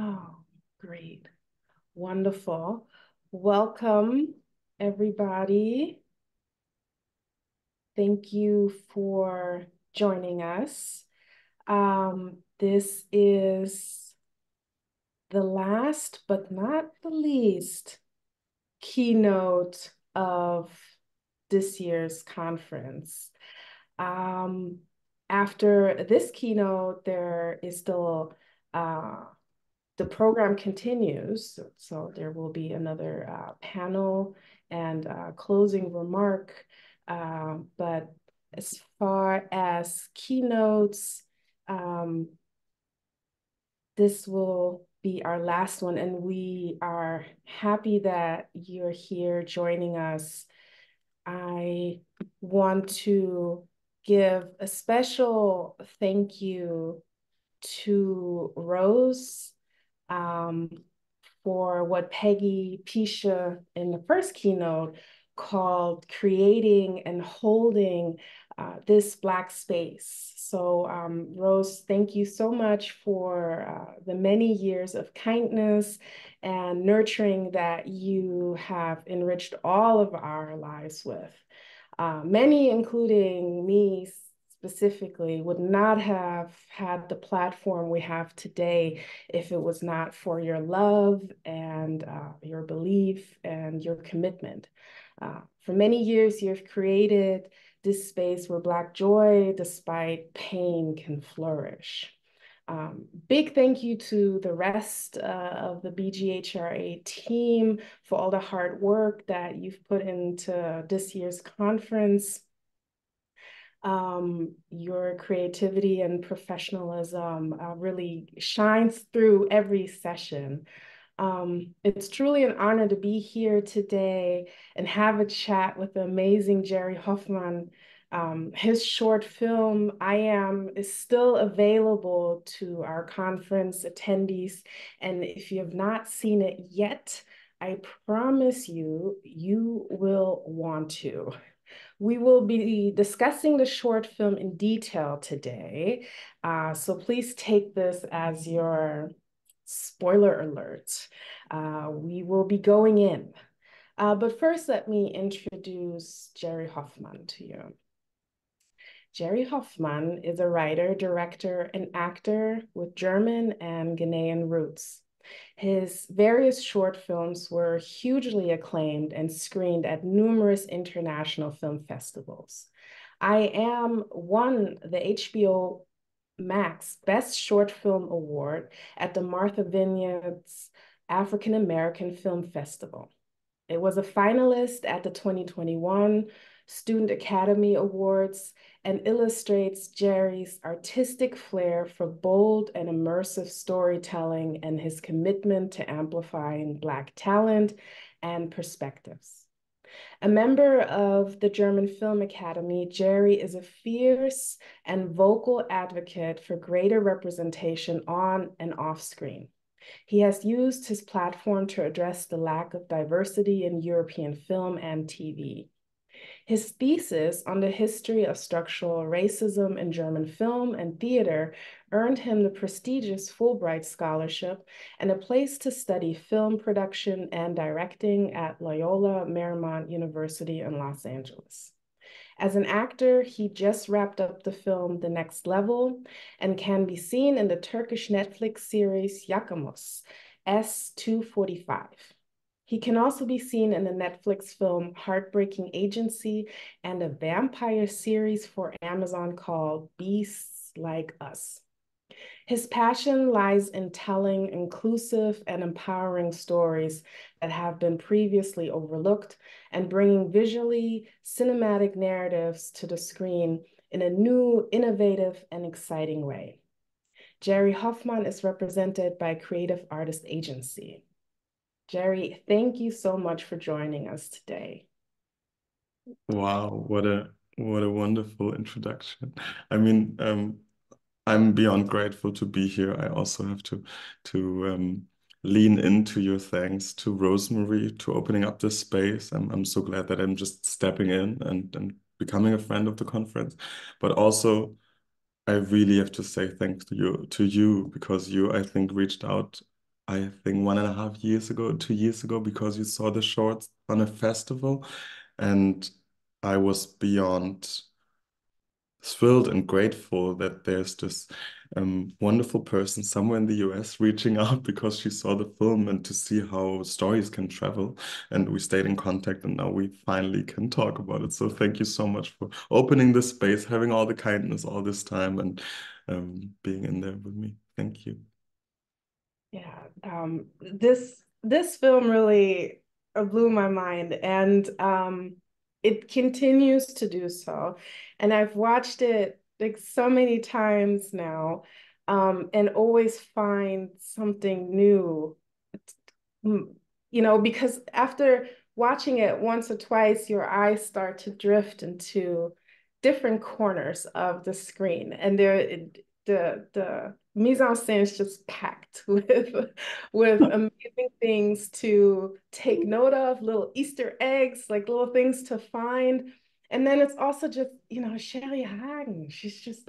Oh, great. Wonderful. Welcome, everybody. Thank you for joining us. Um, this is the last but not the least keynote of this year's conference. Um, after this keynote, there is still uh, the program continues. So there will be another uh, panel and uh, closing remark. Uh, but as far as keynotes, um, this will be our last one. And we are happy that you're here joining us. I want to give a special thank you to Rose um, for what Peggy Piesche in the first keynote called creating and holding uh, this Black space. So um, Rose, thank you so much for uh, the many years of kindness and nurturing that you have enriched all of our lives with. Uh, many, including me, specifically would not have had the platform we have today if it was not for your love and uh, your belief and your commitment. Uh, for many years, you've created this space where Black joy, despite pain, can flourish. Um, big thank you to the rest uh, of the BGHRA team for all the hard work that you've put into this year's conference um, your creativity and professionalism uh, really shines through every session. Um, it's truly an honor to be here today and have a chat with the amazing Jerry Hoffmann. Um, his short film, I Am, is still available to our conference attendees. And if you have not seen it yet, I promise you, you will want to. We will be discussing the short film in detail today, uh, so please take this as your spoiler alert. Uh, we will be going in. Uh, but first, let me introduce Jerry Hoffmann to you. Jerry Hoffmann is a writer, director, and actor with German and Ghanaian roots. His various short films were hugely acclaimed and screened at numerous international film festivals. I Am won the HBO Max Best Short Film Award at the Martha Vineyards African American Film Festival. It was a finalist at the 2021 Student Academy Awards and illustrates Jerry's artistic flair for bold and immersive storytelling and his commitment to amplifying Black talent and perspectives. A member of the German Film Academy, Jerry is a fierce and vocal advocate for greater representation on and off screen. He has used his platform to address the lack of diversity in European film and TV. His thesis on the history of structural racism in German film and theater earned him the prestigious Fulbright Scholarship and a place to study film production and directing at Loyola Marymount University in Los Angeles. As an actor, he just wrapped up the film The Next Level and can be seen in the Turkish Netflix series Yakamoz, S245. He can also be seen in the Netflix film Heartbreaking Agency and a vampire series for Amazon called Beasts Like Us. His passion lies in telling inclusive and empowering stories that have been previously overlooked and bringing visually cinematic narratives to the screen in a new, innovative, and exciting way. Jerry Hoffmann is represented by Creative Artist Agency. Jerry, thank you so much for joining us today. Wow, what a what a wonderful introduction. I mean, um, I'm beyond grateful to be here. I also have to to um, lean into your thanks to Rosemarie to opening up this space. I'm I'm so glad that I'm just stepping in and and becoming a friend of the conference, but also I really have to say thanks to you to you because you I think reached out I think one and a half years ago, two years ago, because you saw the shorts on a festival, and I was beyond thrilled and grateful that there's this um, wonderful person somewhere in the US reaching out because she saw the film and to see how stories can travel. And we stayed in contact and now we finally can talk about it. So thank you so much for opening this space, having all the kindness all this time and um, being in there with me. Thank you. Yeah, um, this this film really uh, blew my mind and um, it continues to do so. And I've watched it like so many times now um, and always find something new. You know, because after watching it once or twice, your eyes start to drift into different corners of the screen. And there the the mise en scène is just packed with with amazing things to take note of, little Easter eggs, like little things to find. And then it's also just, you know, Sheri Hagen. She's just,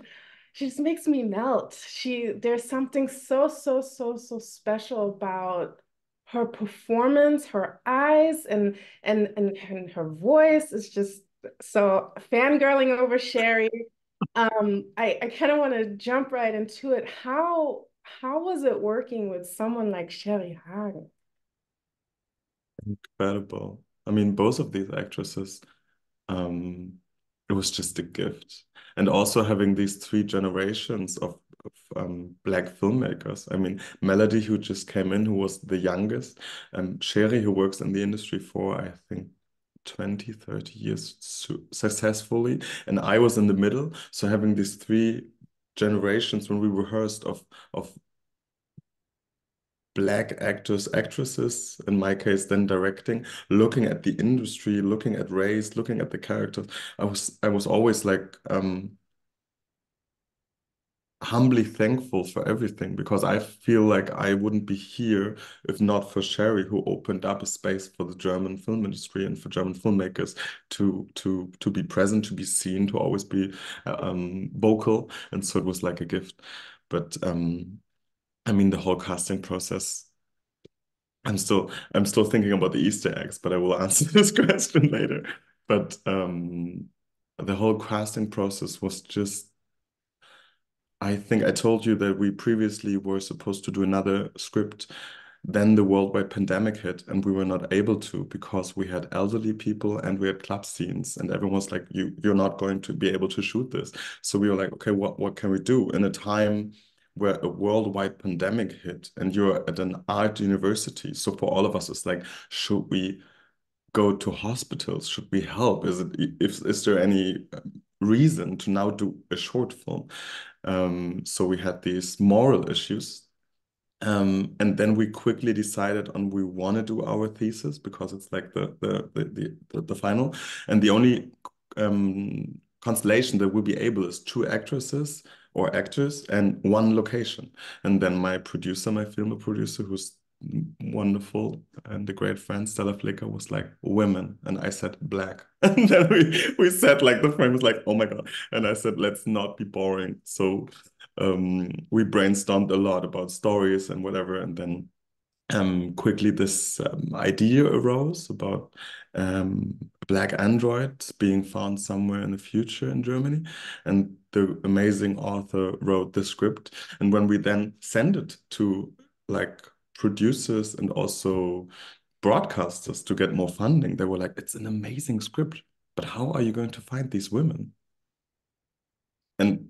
she just makes me melt. She there's something so, so, so, so special about her performance, her eyes, and and and, and her voice is just so fangirling over Sheri um, I, I kind of want to jump right into it. How how was it working with someone like Sheri Hagen? Incredible. I mean, both of these actresses, um, it was just a gift. And also having these three generations of, of um, Black filmmakers. I mean, Melody, who just came in, who was the youngest, and Sheri, who works in the industry for, I think, 20, 30 years successfully. And I was in the middle. So having these three generations when we rehearsed of of black actors, actresses, in my case, then directing, looking at the industry, looking at race, looking at the characters. I was I was always like um humbly thankful for everything because I feel like I wouldn't be here if not for Sheri, who opened up a space for the German film industry and for German filmmakers to to to be present, to be seen, to always be um, vocal, and so it was like a gift. But um, I mean, the whole casting process. I'm still I'm still thinking about the Easter eggs, but I will answer this question later. But um, the whole casting process was just I think I told you that we previously were supposed to do another script. Then the worldwide pandemic hit, and we were not able to because we had elderly people and we had club scenes, and everyone was like, "You, you're not going to be able to shoot this." So we were like, "Okay, what what can we do?" In a time where a worldwide pandemic hit, and you're at an art university, so for all of us, it's like, should we go to hospitals? Should we help? Is it if is there any um, reason to now do a short film? Um, so we had these moral issues. Um, and then we quickly decided on we want to do our thesis because it's like the the the the, the final. And the only um, constellation that we'll be able is two actresses or actors and one location. And then my producer, my film producer, who's wonderful. And the great friend Stella Flicker was like women. And I said black. And then we we said like the friend was like oh my god. And I said let's not be boring. So um we brainstormed a lot about stories and whatever. And then um quickly this um, idea arose about um black android being found somewhere in the future in Germany. And the amazing author wrote the script. And when we then sent it to like producers and also broadcasters to get more funding. They were like, it's an amazing script, but how are you going to find these women? And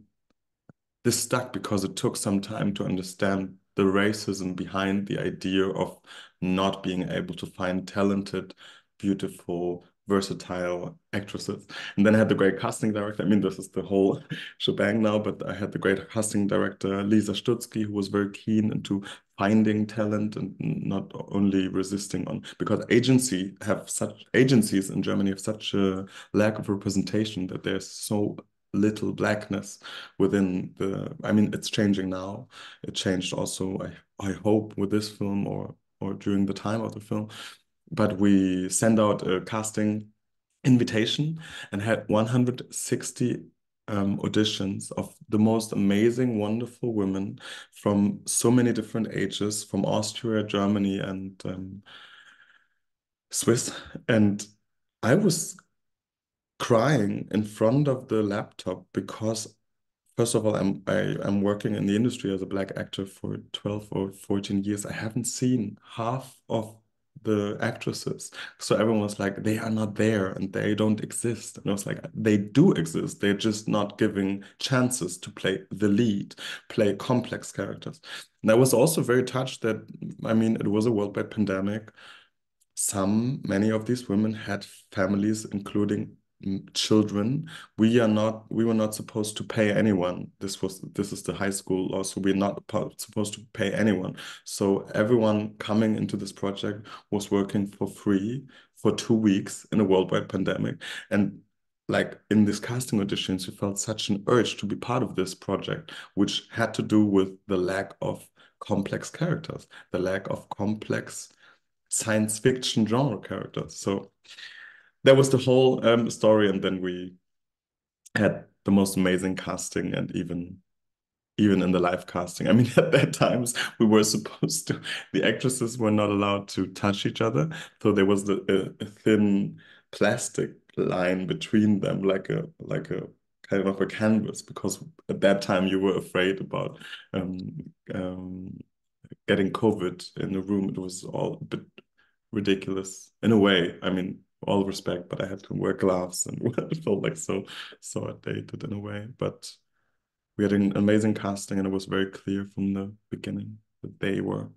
this stuck because it took some time to understand the racism behind the idea of not being able to find talented, beautiful, versatile actresses. And then I had the great casting director. I mean, this is the whole shebang now, but I had the great casting director, Lisa Stutzky, who was very keen into finding talent and not only resisting on because agency have such agencies in Germany have such a lack of representation that there's so little blackness within the I mean it's changing now. It changed also I I hope with this film or or during the time of the film but we sent out a casting invitation and had 160 um, auditions of the most amazing, wonderful women from so many different ages, from Austria, Germany, and um, Swiss. And I was crying in front of the laptop because first of all i'm I, i'm working in the industry as a black actor for 12 or 14 years i haven't seen half of the actresses. So everyone was like they are not there and they don't exist. And i was like they do exist. They're just not giving chances to play the lead play complex characters. And i was also very touched that i mean it was a worldwide pandemic. Some many of these women had families including children we are not we were not supposed to pay anyone. This was this is the high school law so we're not supposed to pay anyone. So everyone coming into this project was working for free for two weeks in a worldwide pandemic. And like in these casting auditions you felt such an urge to be part of this project which had to do with the lack of complex characters the lack of complex science fiction genre characters. So that was the whole um, story, and then we had the most amazing casting, and even even in the live casting. I mean, at that times we were supposed to. The actresses were not allowed to touch each other, so there was the, a, a thin plastic line between them, like a like a kind of a canvas, because at that time you were afraid about um, um, getting COVID in the room. It was all a bit ridiculous in a way. I mean, all respect, but I had to wear gloves and it felt like so so outdated in a way. But we had an amazing casting, and it was very clear from the beginning that they were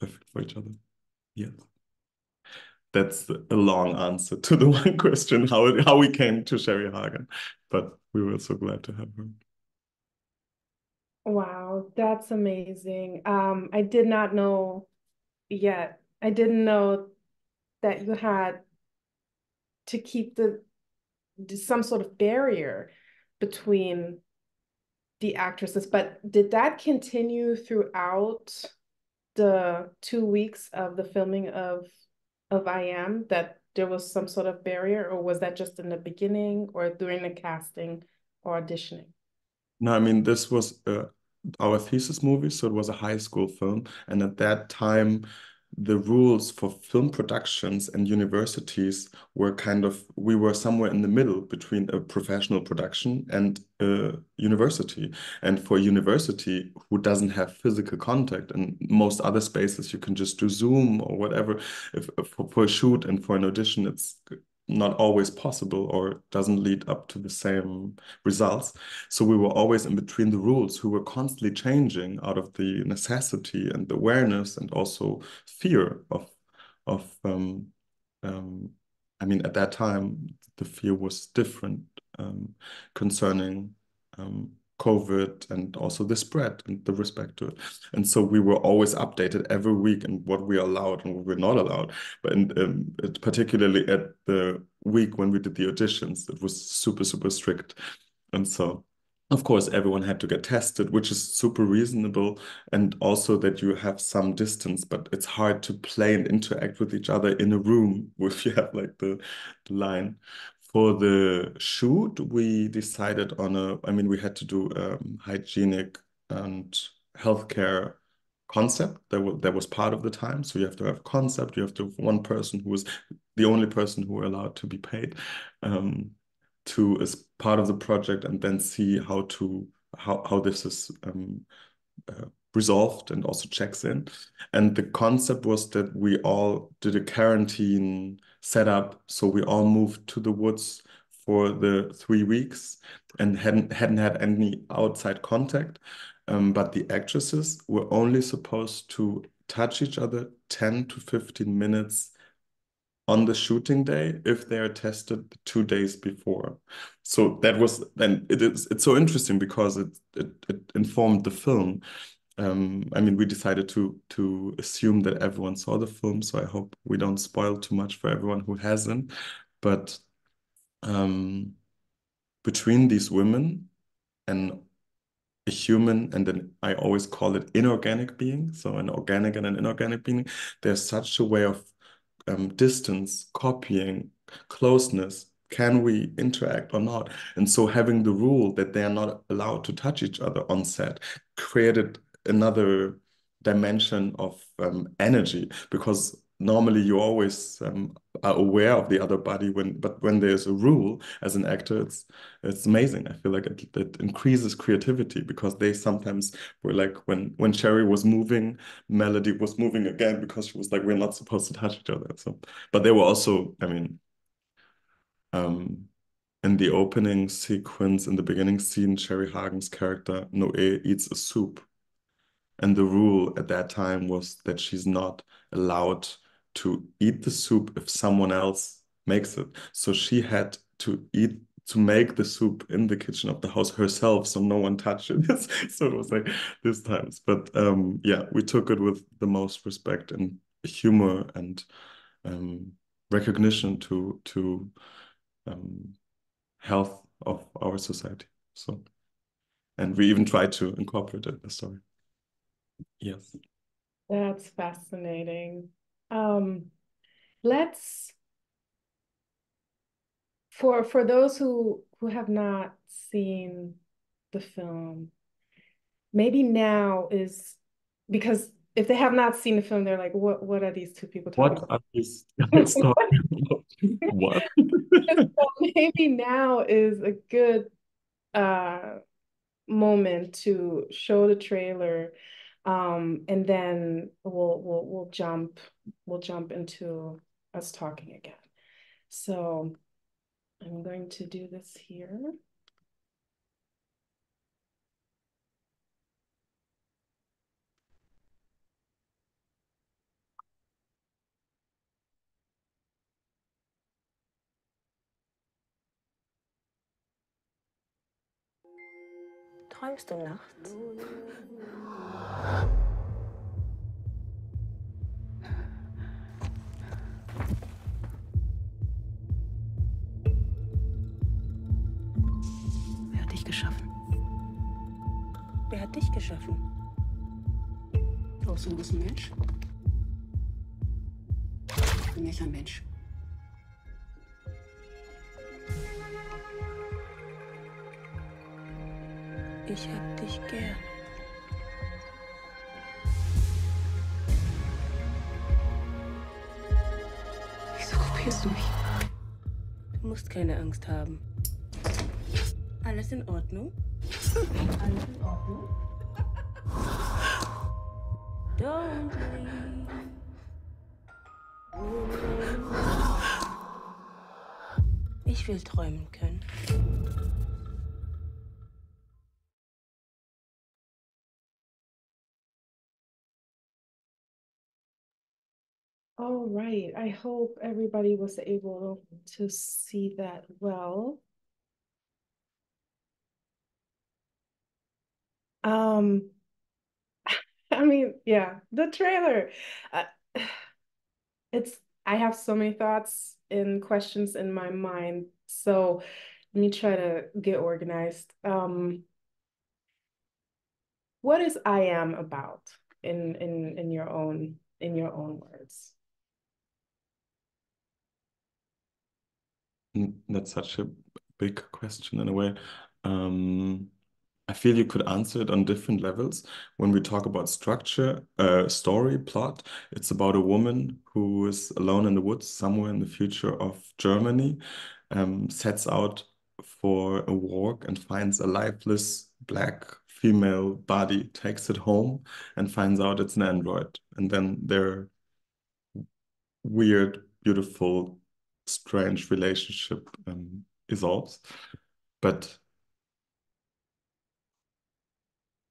perfect for each other. Yes. That's a long answer to the one question how it, how we came to Sheri Hagen, but we were so glad to have her. Wow, that's amazing. Um, I did not know yet. I didn't know that you had to keep the some sort of barrier between the actresses. But did that continue throughout the two weeks of the filming of of i am that there was some sort of barrier or was that just in the beginning or during the casting or auditioning? No i mean this was uh, our thesis movie so it was a high school film. And at that time the rules for film productions and universities were kind of we were somewhere in the middle between a professional production and a university. And for a university who doesn't have physical contact and most other spaces you can just do zoom or whatever. If, for, for a shoot and for an audition it's not always possible or doesn't lead up to the same results. So we were always in between the rules who were constantly changing out of the necessity and awareness and also fear of of um, um, I mean at that time the fear was different um, concerning um, COVID and also the spread and the respect to it. And so we were always updated every week and what we are allowed and what we're not allowed. But in, um, particularly at the week when we did the auditions, it was super, super strict. And so of course, everyone had to get tested, which is super reasonable, and also that you have some distance, but it's hard to play and interact with each other in a room if you have like the, the line. For the shoot, we decided on a, I mean, we had to do um, hygienic and healthcare concept that, was that was part of the time. So you have to have concept, you have to have one person who was the only person who allowed to be paid um, to as part of the project and then see how to, how, how this is um, uh, resolved and also checks in. And the concept was that we all did a quarantine setup. So we all moved to the woods for the three weeks and hadn't hadn't had any outside contact. Um, but the actresses were only supposed to touch each other 10 to 15 minutes on the shooting day if they are tested two days before. So that was then it is it's so interesting because it it, it informed the film um, I mean, we decided to to assume that everyone saw the film, so I hope we don't spoil too much for everyone who hasn't. But um, between these women and a human, and then I always call it inorganic being, so an organic and an inorganic being, there's such a way of um, distance, copying, closeness, can we interact or not? And so having the rule that they are not allowed to touch each other on set created another dimension of um, energy because normally you always um, are aware of the other body when but when there's a rule as an actor it's it's amazing. I feel like it, it increases creativity because they sometimes were like when when Sheri was moving melody was moving again because she was like we're not supposed to touch each other. So but they were also i mean um in the opening sequence in the beginning scene Sheri Hagen's character Noe eats a soup and the rule at that time was that she's not allowed to eat the soup if someone else makes it. So she had to eat to make the soup in the kitchen of the house herself so no one touched it. So it was like this times. But um yeah we took it with the most respect and humor and um recognition to to um health of our society. So and we even tried to incorporate it in the story yes that's fascinating um, let's for for those who who have not seen the film, maybe now is because if they have not seen the film, they're like, what what are these two people talking what about? Are these what? so maybe now is a good uh moment to show the trailer um, and then we'll we'll we'll jump we'll jump into us talking again. So I'm going to do this here. Träumst du nachts? Wer hat dich geschaffen? Wer hat dich geschaffen? Glaubst du, du bist ein Mensch? Ich bin nicht ein Mensch. Ich hab dich gern. Wieso kopierst du mich? Du musst keine Angst haben. Alles in Ordnung? Alles in Ordnung? Don't leave. Ich will träumen können. Right. I hope everybody was able to see that well. Um, I mean, yeah, the trailer. Uh, it's I have so many thoughts and questions in my mind. So let me try to get organized. Um, what is I am about in in in your own in your own words? That's such a big question in a way. Um, I feel you could answer it on different levels. When we talk about structure, uh, story, plot, it's about a woman who is alone in the woods somewhere in the future of Germany, um, sets out for a walk and finds a lifeless black female body, takes it home and finds out it's an android. And then their weird, beautiful strange relationship um, evolves. But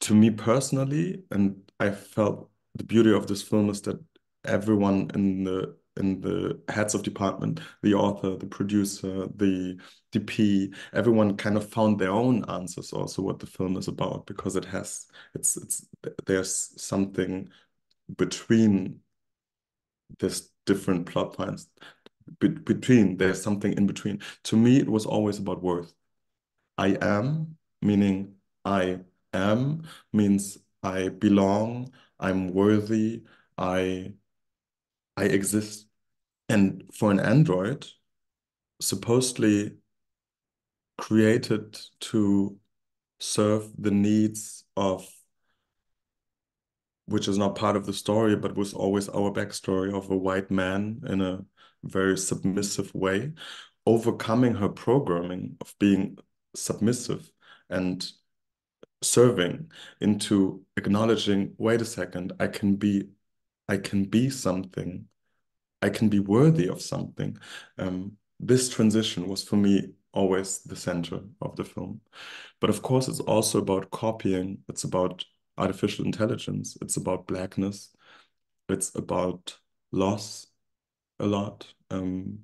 to me personally, and I felt the beauty of this film is that everyone in the in the heads of department, the author, the producer, the DP, everyone kind of found their own answers also what the film is about because it has it's it's there's something between this different plot lines be between there's something in between. To me it was always about worth. I am meaning i am means i belong i'm worthy i i exist. And for an android supposedly created to serve the needs of which is not part of the story, but was always our backstory of a white man in a very submissive way, overcoming her programming of being submissive and serving into acknowledging, wait a second, I can be, I can be something, I can be worthy of something. Um, this transition was for me always the center of the film. But of course, it's also about copying. It's about artificial intelligence. It's about blackness. It's about loss a lot. Um,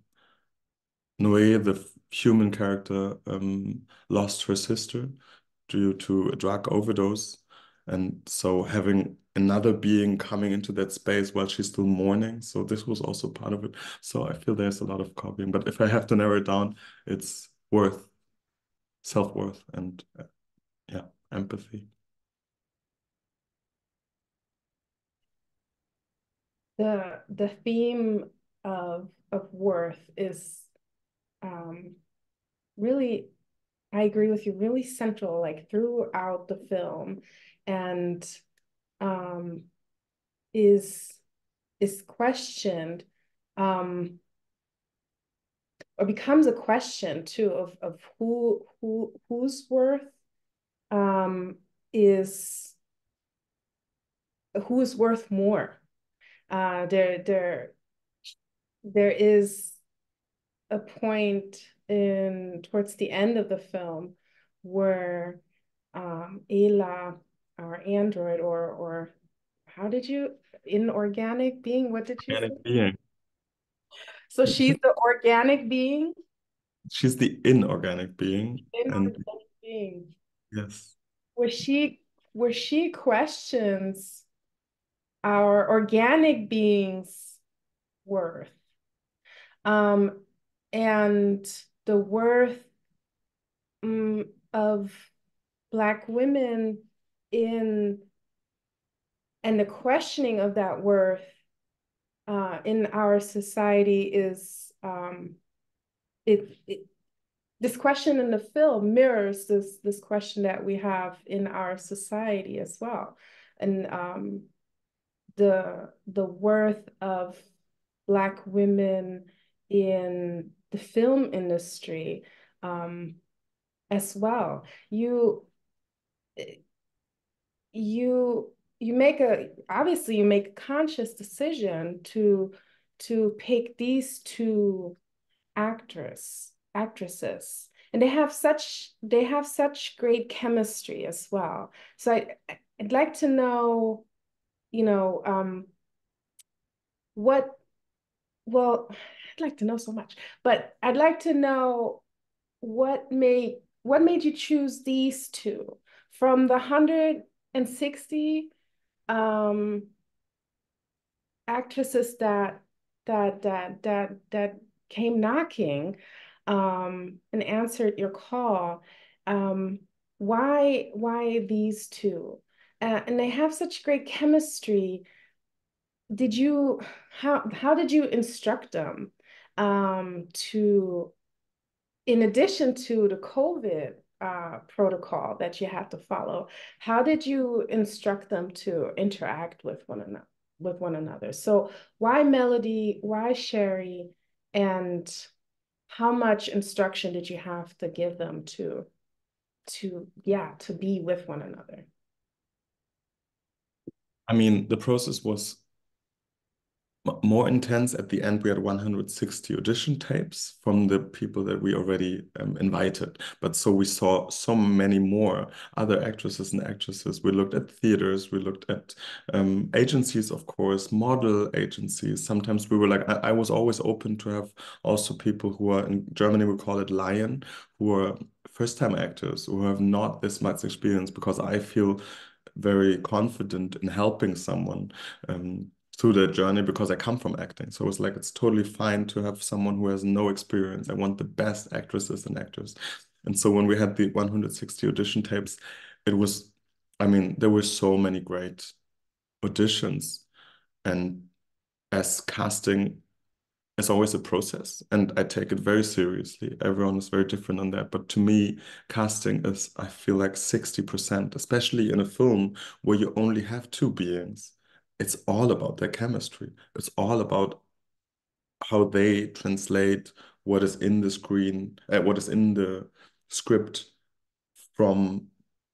Noé, the human character, um, lost her sister due to a drug overdose. And so having another being coming into that space while she's still mourning. So this was also part of it. So I feel there's a lot of copying. But if I have to narrow it down, it's worth, self-worth, and uh, yeah, empathy. the the theme of of worth is um, really I agree with you really central like throughout the film. And um, is is questioned um, or becomes a question too of of who who whose worth um, is who is worth more. Uh, there there there is a point in towards the end of the film where um, Ayla, our android, or or how did you inorganic being? What did you organic say? being. So she's the organic being. She's the inorganic being, Inorganic and being. yes, Where she where she questions our organic beings' worth. Um, and the worth um, of Black women in and the questioning of that worth uh, in our society is um, it, it this question in the film mirrors this this question that we have in our society as well. And um, the the worth of Black women in the film industry um, as well. You you you make a obviously you make a conscious decision to to pick these two actors actresses and they have such they have such great chemistry as well so I, i'd like to know you know, um, what, well, I'd like to know so much, but I'd like to know what made, what made you choose these two from the 160 um, actresses that, that, that, that, that came knocking um, and answered your call. Um, why, why these two? uh, and they have such great chemistry. Did you how how did you instruct them um, to, in addition to the COVID uh, protocol that you had to follow, how did you instruct them to interact with one another? With one another. So why Melody? Why Sheri? And how much instruction did you have to give them to to yeah to be with one another I mean, the process was more intense at the end. We had 160 audition tapes from the people that we already um, invited. But so we saw so many more other actresses and actresses. We looked at theaters, we looked at um, agencies, of course, model agencies. Sometimes we were like, I, I was always open to have also people who are in Germany, we call it Laien, who are first time actors who have not this much experience because I feel very confident in helping someone um, through their journey because I come from acting. So it's like it's totally fine to have someone who has no experience. I want the best actresses and actors. And so when we had the 160 audition tapes, it was, I mean, there were so many great auditions. And as casting it's always a process and I take it very seriously. Everyone is very different on that. But to me, casting is, I feel like 60%, especially in a film where you only have two beings. It's all about their chemistry. It's all about how they translate what is in the screen, uh, what is in the script from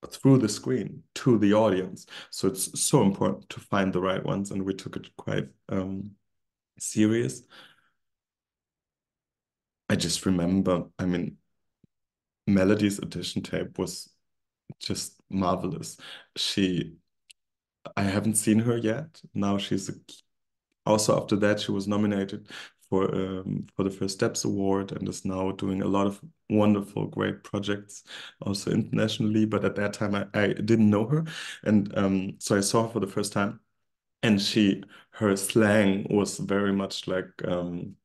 through the screen to the audience. So it's so important to find the right ones, and we took it quite um, serious. I just remember, I mean, Melody's audition tape was just marvelous. She, I haven't seen her yet. Now she's a, also after that she was nominated for um, for the First Steps Award and is now doing a lot of wonderful, great projects also internationally. But at that time, I, I didn't know her, and um, so I saw her for the first time, and she her slang was very much like. Um,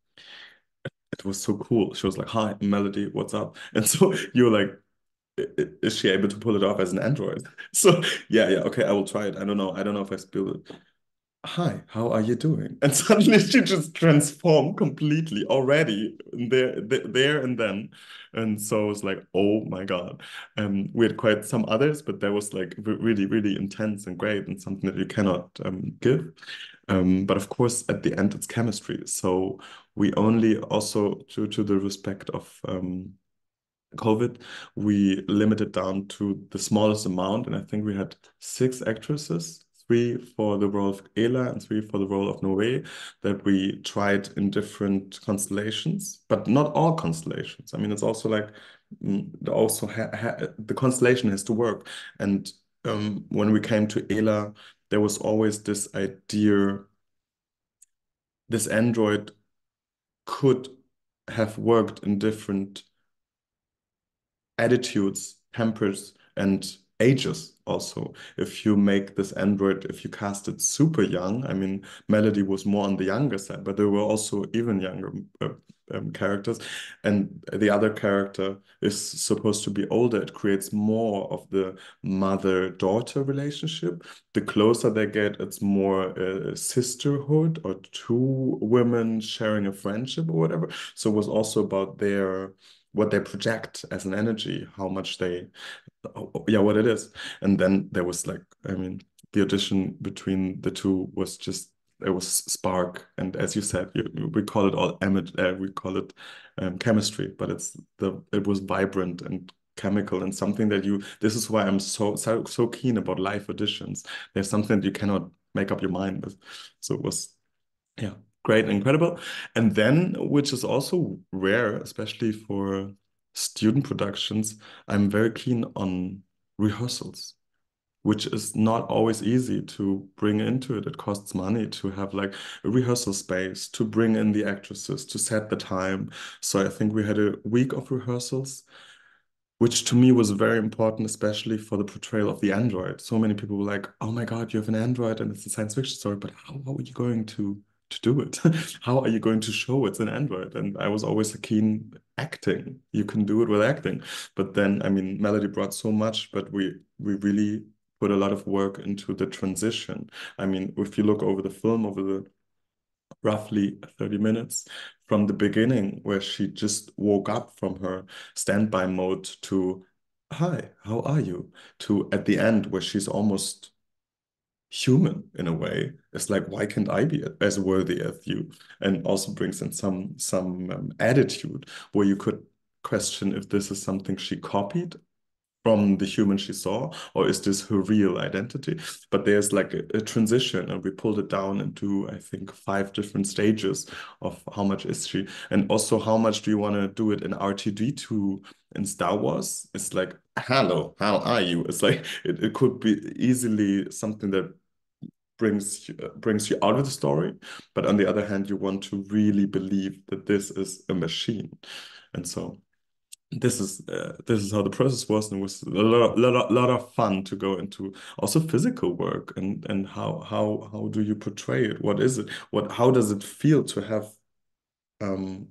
it was so cool. She was like, "Hi, Melody, what's up?" And so you're like, "Is she able to pull it off as an android?" So yeah, yeah, okay, I will try it. I don't know. I don't know if I spilled it hi, how are you doing? And suddenly she just transformed completely already there, there and then. And so it was like, oh my God. Um, we had quite some others, but that was like really, really intense and great and something that you cannot um, give. Um, but of course, at the end, it's chemistry. So we only also, due to the respect of um, COVID, we limited down to the smallest amount. And I think we had six actresses three for the role of Ela and three for the role of Noé that we tried in different constellations, but not all constellations. I mean, it's also like mm, also the constellation has to work. And um, when we came to Ela, there was always this idea this android could have worked in different attitudes, tempers, and ages also. If you make this android if you cast it super young i mean melody was more on the younger side but there were also even younger uh, um, characters. And the other character is supposed to be older. It creates more of the mother daughter relationship. The closer they get it's more a sisterhood or two women sharing a friendship or whatever. So it was also about their what they project as an energy how much they Oh, oh, yeah, what it is. And then there was like, I mean, the audition between the two was just it was spark, and as you said, you, we call it all uh, we call it um, chemistry, but it's the it was vibrant and chemical and something that you. This is why I'm so so so keen about live auditions. There's something that you cannot make up your mind with. So it was, yeah, great, and incredible. And then, which is also rare, especially for student productions, I'm very keen on rehearsals, which is not always easy to bring into it. It costs money to have like a rehearsal space, to bring in the actresses, to set the time. So I think we had a week of rehearsals which to me was very important, especially for the portrayal of the android. So many people were like, "Oh my God, you have an android, and it's a science fiction story, but how, how are you going to to do it? How are you going to show it's an Android? And I was always a keen acting. You can do it with acting. But then, I mean, Melody brought so much, but we we really put a lot of work into the transition. I mean, if you look over the film, over the roughly 30 minutes from the beginning, where she just woke up from her standby mode to, hi, how are you? To at the end, where she's almost human in a way. It's like, why can't I be as worthy as you? And also brings in some some um, attitude where you could question if this is something she copied from the human she saw, or is this her real identity? But there's like a, a, transition, and we pulled it down into I think five different stages of how much is she, and also how much do you want to do it in R2D2 in Star Wars? It's like, hello, how are you? It's like it, it could be easily something that brings brings you out of the story, but on the other hand, you want to really believe that this is a machine, and so this is uh, this is how the process was and it was a lot, of, lot, lot of fun to go into also physical work and and how how how do you portray it? What is it? What how does it feel to have um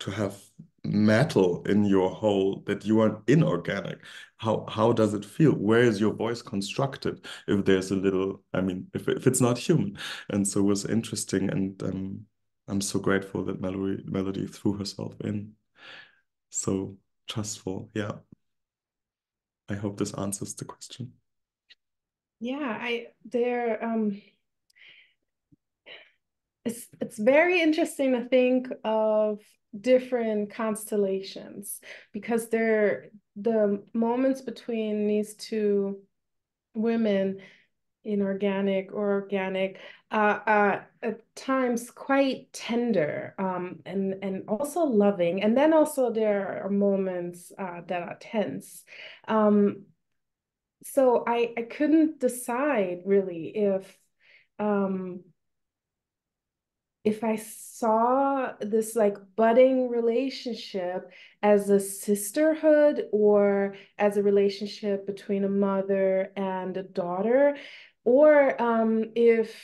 to have metal in your whole that you are inorganic? How how does it feel? Where is your voice constructed if there's a little i mean if, if it's not human? And so it was interesting and um I'm so grateful that Melody Melody threw herself in. So trustful, yeah. I hope this answers the question. Yeah, I there um it's it's very interesting to think of different constellations because they're the moments between these two women inorganic or organic uh, uh, at times quite tender um, and and also loving and then also there are moments uh, that are tense. Um, so I I couldn't decide really if um, if I saw this like budding relationship as a sisterhood or as a relationship between a mother and a daughter, or um, if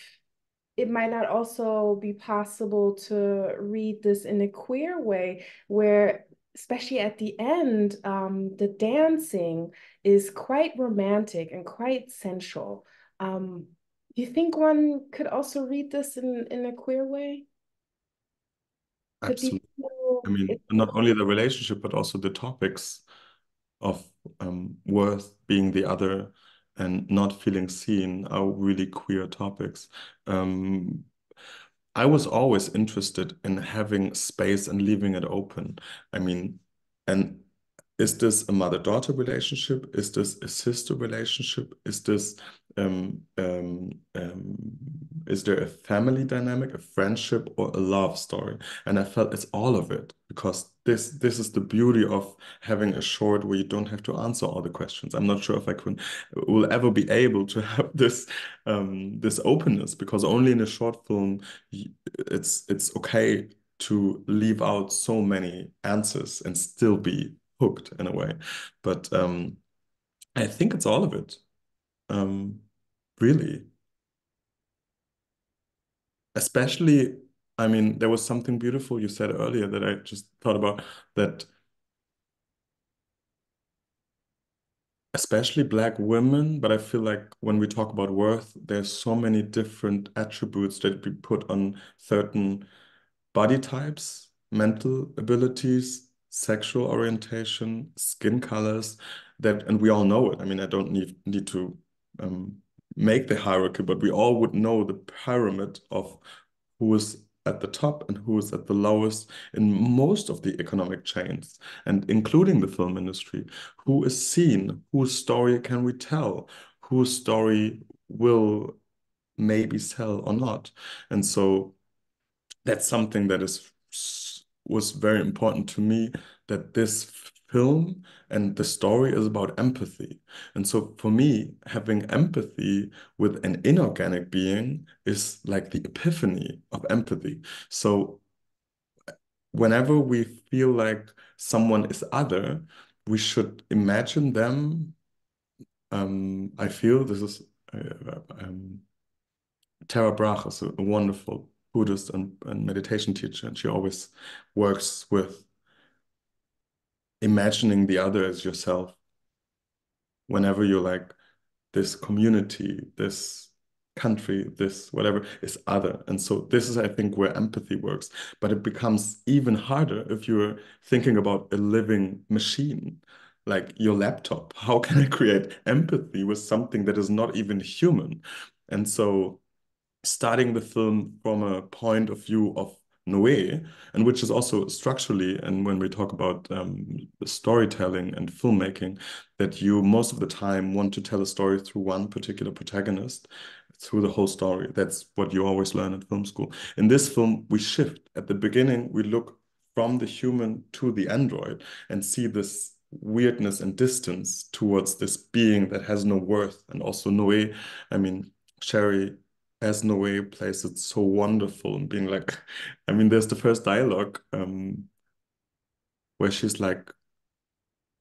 it might not also be possible to read this in a queer way where especially at the end um, the dancing is quite romantic and quite sensual um, do you think one could also read this in, in a queer way? Absolutely. I mean, not only the relationship, but also the topics of um, worth being the other and not feeling seen are really queer topics. Um, I was always interested in having space and leaving it open. I mean, and is this a mother-daughter relationship? Is this a sister relationship? Is this um, um, um, is there a family dynamic, a friendship, or a love story? And I felt it's all of it because this this is the beauty of having a short where you don't have to answer all the questions. I'm not sure if I can will ever be able to have this um, this openness because only in a short film it's it's okay to leave out so many answers and still be hooked in a way. But um, I think it's all of it. Um, really. Especially, I mean, there was something beautiful you said earlier that I just thought about that especially black women, but I feel like when we talk about worth, there's so many different attributes that we put on certain body types, mental abilities, sexual orientation, skin colors, that and we all know it. I mean, I don't need need to um, make the hierarchy, but we all would know the pyramid of who is at the top and who is at the lowest in most of the economic chains, and including the film industry. Who is seen? Whose story can we tell? Whose story will maybe sell or not? And so that's something that is was very important to me that this film and the story is about empathy. And so for me, having empathy with an inorganic being is like the epiphany of empathy. So whenever we feel like someone is other, we should imagine them. Um, I feel this is uh, um, Tara Brach is a, a wonderful Buddhist and, and meditation teacher, and she always works with imagining the other as yourself. Whenever you're like this community this country this whatever is other. And so this is i think where empathy works. But it becomes even harder if you're thinking about a living machine like your laptop. How can i create empathy with something that is not even human? And so starting the film from a point of view of Noé, and which is also structurally, and when we talk about um, storytelling and filmmaking, that you most of the time want to tell a story through one particular protagonist, through the whole story. That's what you always learn at film school. In this film, we shift. At the beginning, we look from the human to the android and see this weirdness and distance towards this being that has no worth. And also Noé, I mean, Sheri as Noé plays it so wonderful and being like, I mean, there's the first dialogue um, where she's like,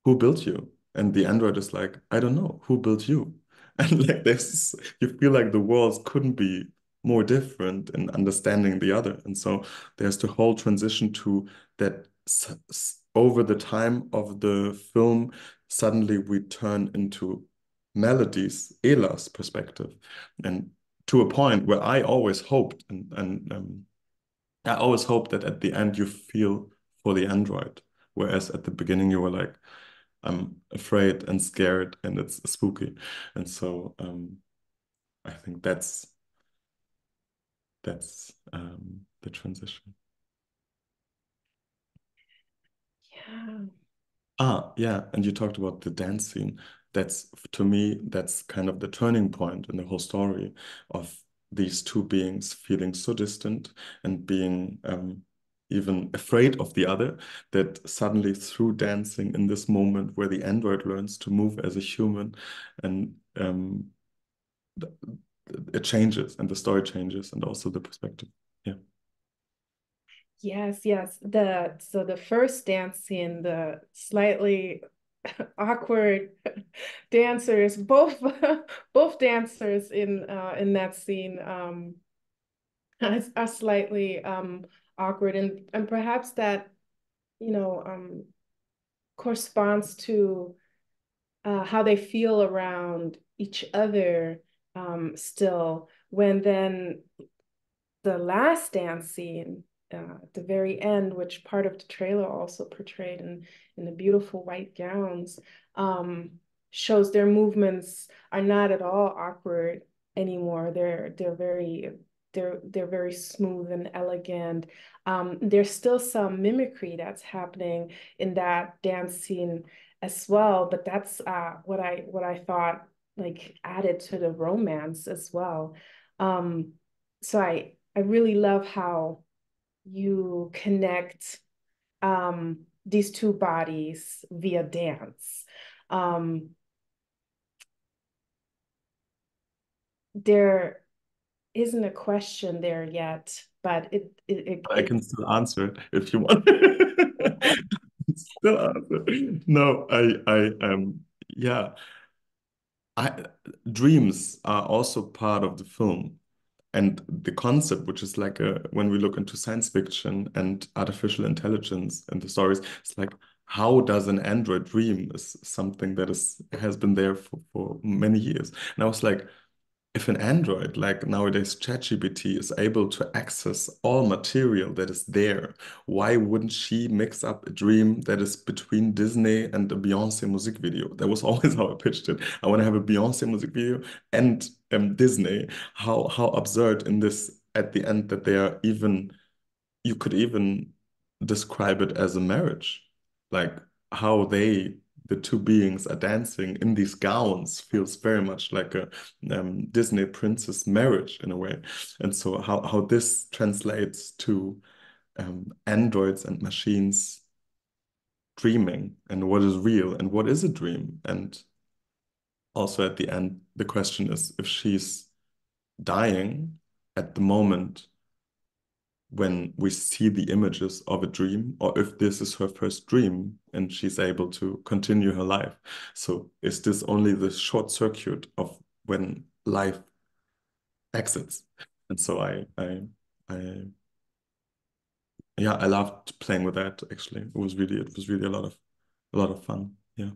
"Who built you?" And the android is like, "I don't know. Who built you?" And like this, you feel like the worlds couldn't be more different in understanding the other. And so there's the whole transition to that over the time of the film, suddenly we turn into melodies, Ela's perspective. And to a point where I always hoped and and um, I always hope that at the end you feel for the android, whereas at the beginning you were like, I'm afraid and scared and it's spooky. And so um, I think that's that's um, the transition. Yeah. Ah, yeah, and you talked about the dance scene. That's to me, that's kind of the turning point in the whole story of these two beings feeling so distant and being um, even afraid of the other that suddenly through dancing in this moment where the android learns to move as a human and um, it changes and the story changes and also the perspective. Yeah. Yes yes. The so the first dance scene the slightly awkward dancers both both dancers in uh in that scene um are slightly um awkward. And and perhaps that you know um corresponds to uh how they feel around each other um still. When then the last dance scene uh, at the very end, which part of the trailer also portrayed in, in the beautiful white gowns, um, shows their movements are not at all awkward anymore. They're they're very they're they're very smooth and elegant. Um, there's still some mimicry that's happening in that dance scene as well, but that's uh, what I what I thought like added to the romance as well. Um, so I I really love how you connect um, these two bodies via dance. Um, there isn't a question there yet, but it, it, it I can still answer it if you want. still answer. No, I I um yeah. I dreams are also part of the film and the concept which is like a when we look into science fiction and artificial intelligence and the stories it's like how does an android dream is something that is has been there for, for many years? And i was like if an Android, like nowadays ChatGPT, is able to access all material that is there, why wouldn't she mix up a dream that is between Disney and a Beyonce music video? That was always how I pitched it. I want to have a Beyonce music video and um, Disney. How how absurd in this at the end that they are even you could even describe it as a marriage, like how they the two beings are dancing in these gowns feels very much like a um, Disney princess marriage in a way. And so how, how this translates to um, androids and machines dreaming and what is real and what is a dream. And also at the end, the question is if she's dying at the moment when we see the images of a dream or if this is her first dream and she's able to continue her life. So is this only the short circuit of when life exits? And so I I I yeah, I loved playing with that actually. It was really it was really a lot of a lot of fun. Yeah.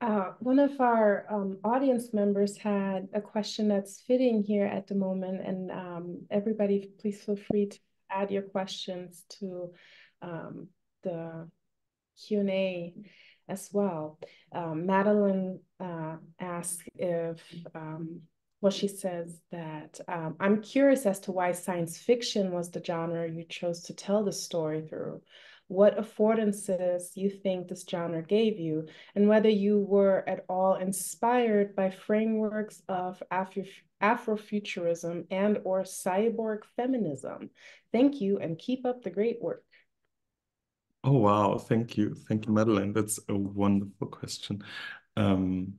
Uh, one of our um, audience members had a question that's fitting here at the moment, and um, everybody, please feel free to add your questions to um, the Q&A as well. Um, Madeline uh, asked if, um, well, she says that, um, I'm curious as to why science fiction was the genre you chose to tell the story through what affordances you think this genre gave you, and whether you were at all inspired by frameworks of Afro Afrofuturism and or cyborg feminism. Thank you and keep up the great work. Oh, wow. Thank you. Thank you, Madeline. That's a wonderful question. Um,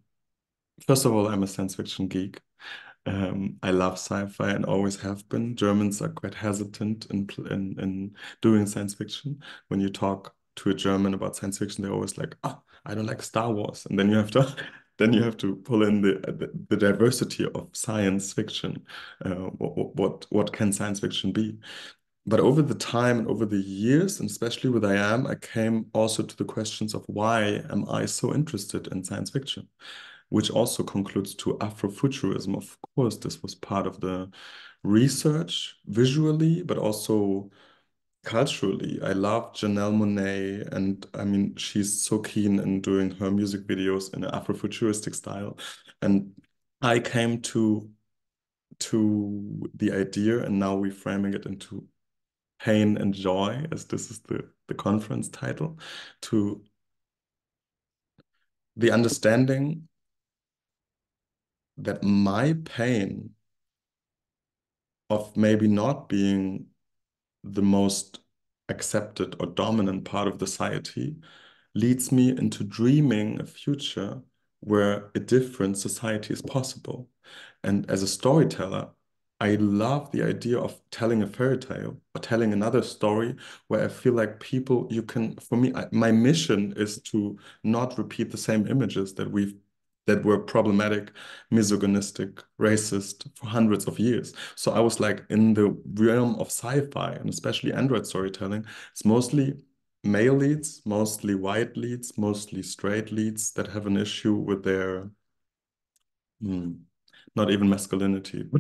first of all, I'm a science fiction geek. Um, I love sci-fi and always have been. Germans are quite hesitant in, in in doing science fiction. When you talk to a German about science fiction, they're always like, "Oh, I don't like Star Wars," and then you have to then you have to pull in the the, the diversity of science fiction. Uh, what, what what can science fiction be? But over the time and over the years, and especially with I am, I came also to the questions of why am I so interested in science fiction? Which also concludes to Afrofuturism. Of course, this was part of the research visually, but also culturally. I love Janelle Monáe, and I mean, she's so keen in doing her music videos in an Afrofuturistic style. And I came to to the idea, and now we're framing it into pain and joy, as this is the, the conference title, to the understanding that my pain of maybe not being the most accepted or dominant part of society leads me into dreaming a future where a different society is possible. And as a storyteller, I love the idea of telling a fairy tale or telling another story where I feel like people, you can, for me, I, my mission is to not repeat the same images that we've that were problematic, misogynistic, racist for hundreds of years. So I was like in the realm of sci-fi and especially android storytelling, it's mostly male leads, mostly white leads, mostly straight leads that have an issue with their hmm, not even masculinity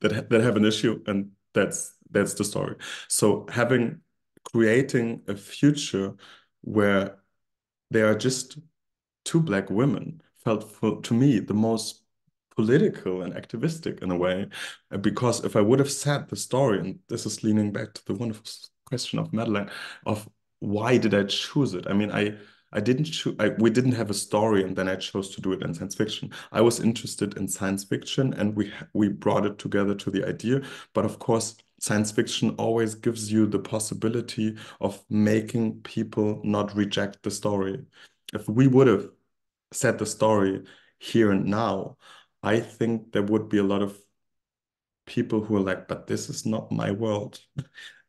that that have an issue and that's that's the story. So having creating a future where they are just two black women felt for, to me the most political and activistic in a way uh, because if i would have said the story and this is leaning back to the wonderful question of Madeline of why did i choose it? I mean i i didn't choose we didn't have a story and then i chose to do it in science fiction. I was interested in science fiction and we we brought it together to the idea but of course science fiction always gives you the possibility of making people not reject the story. If we would have set the story here and now, I think there would be a lot of people who are like, but this is not my world.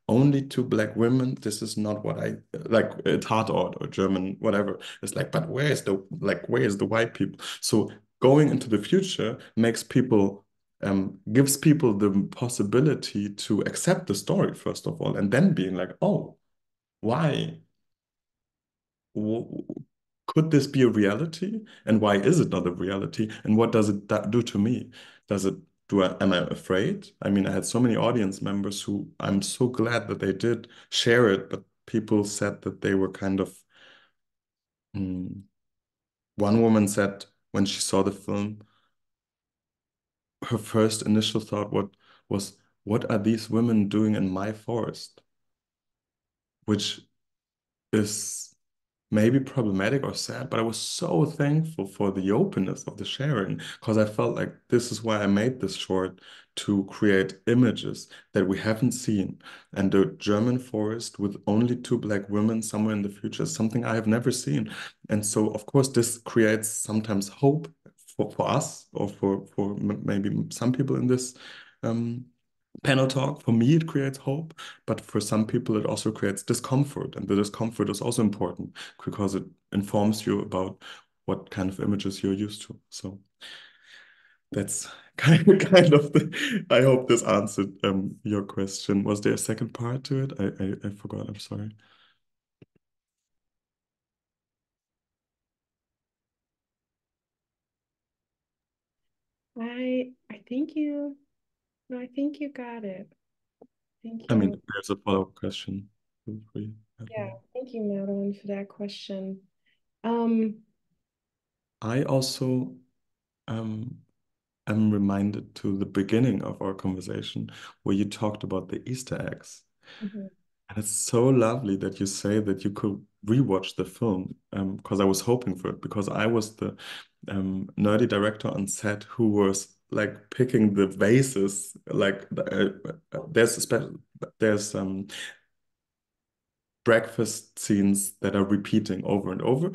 Only two black women. This is not what I like. It's Tatort or German, whatever. It's like, but where is the like? Where is the white people? So going into the future makes people um, gives people the possibility to accept the story first of all, and then being like, oh, why? Could this be a reality? And why is it not a reality? And what does it do to me? Does it do I am I afraid? I mean, I had so many audience members who I'm so glad that they did share it, but people said that they were kind of mm, one woman said when she saw the film, her first initial thought what was, what are these women doing in my forest? Which is maybe problematic or sad, but I was so thankful for the openness of the sharing because I felt like this is why I made this short to create images that we haven't seen. And the German forest with only two black women somewhere in the future is something I have never seen. And so, of course, this creates sometimes hope for, for us or for, for maybe some people in this um, panel talk. For me it creates hope but for some people it also creates discomfort and the discomfort is also important because it informs you about what kind of images you're used to. So that's kind of, kind of the i hope this answered um, your question. Was there a second part to it? I i, I forgot. I'm sorry. I I think you no, I think you got it. Thank you. I mean, there's a follow-up question. Yeah, thank you, Madeline, for that question. Um, I also um, am reminded to the beginning of our conversation where you talked about the Easter eggs. Mm -hmm. And it's so lovely that you say that you could rewatch the film because um, I was hoping for it because I was the um, nerdy director on set who was like picking the vases like uh, there's a special there's um breakfast scenes that are repeating over and over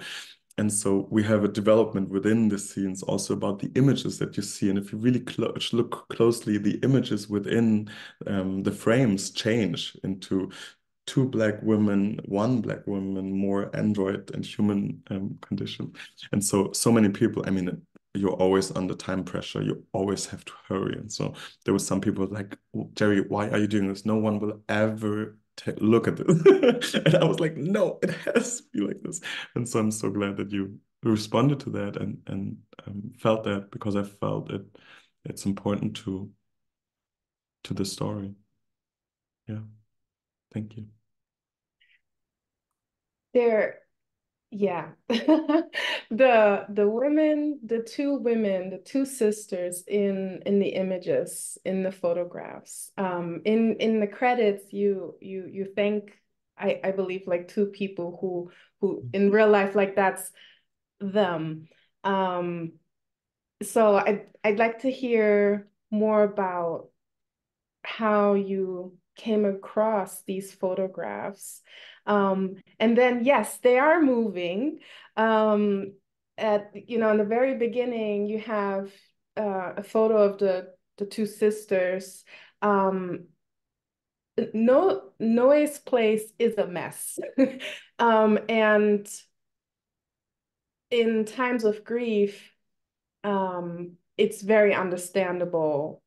and so we have a development within the scenes also about the images that you see and if you really clo look closely the images within um, the frames change into two black women, one black woman, more android and human um, condition. And so, so many people, I mean, you're always under time pressure. You always have to hurry. And so there was some people like, Jerry, why are you doing this? No one will ever look at this. and I was like, no, it has to be like this. And so I'm so glad that you responded to that and and um, felt that because I felt it it's important to to the story. Yeah. Thank you. There, yeah. the the women, the two women, the two sisters in in the images, in the photographs. Um, in in the credits, you you you thank I, I believe like two people who who in real life like that's them. Um, so I'd I'd like to hear more about how you came across these photographs. Um, and then, yes, they are moving. Um, at you know, in the very beginning, you have uh, a photo of the the two sisters. Um, no, Noe's place is a mess, um, and in times of grief, um, it's very understandable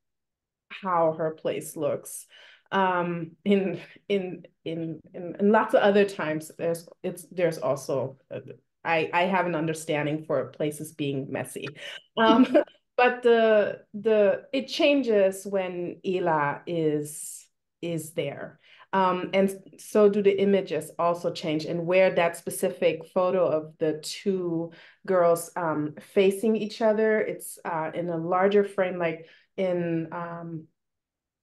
how her place looks. Um, in, in in in in lots of other times, there's it's there's also uh, I I have an understanding for places being messy. Um, but the the it changes when Ela is is there. Um, and so do the images also change and where that specific photo of the two girls um, facing each other, it's uh, in a larger frame, like in um,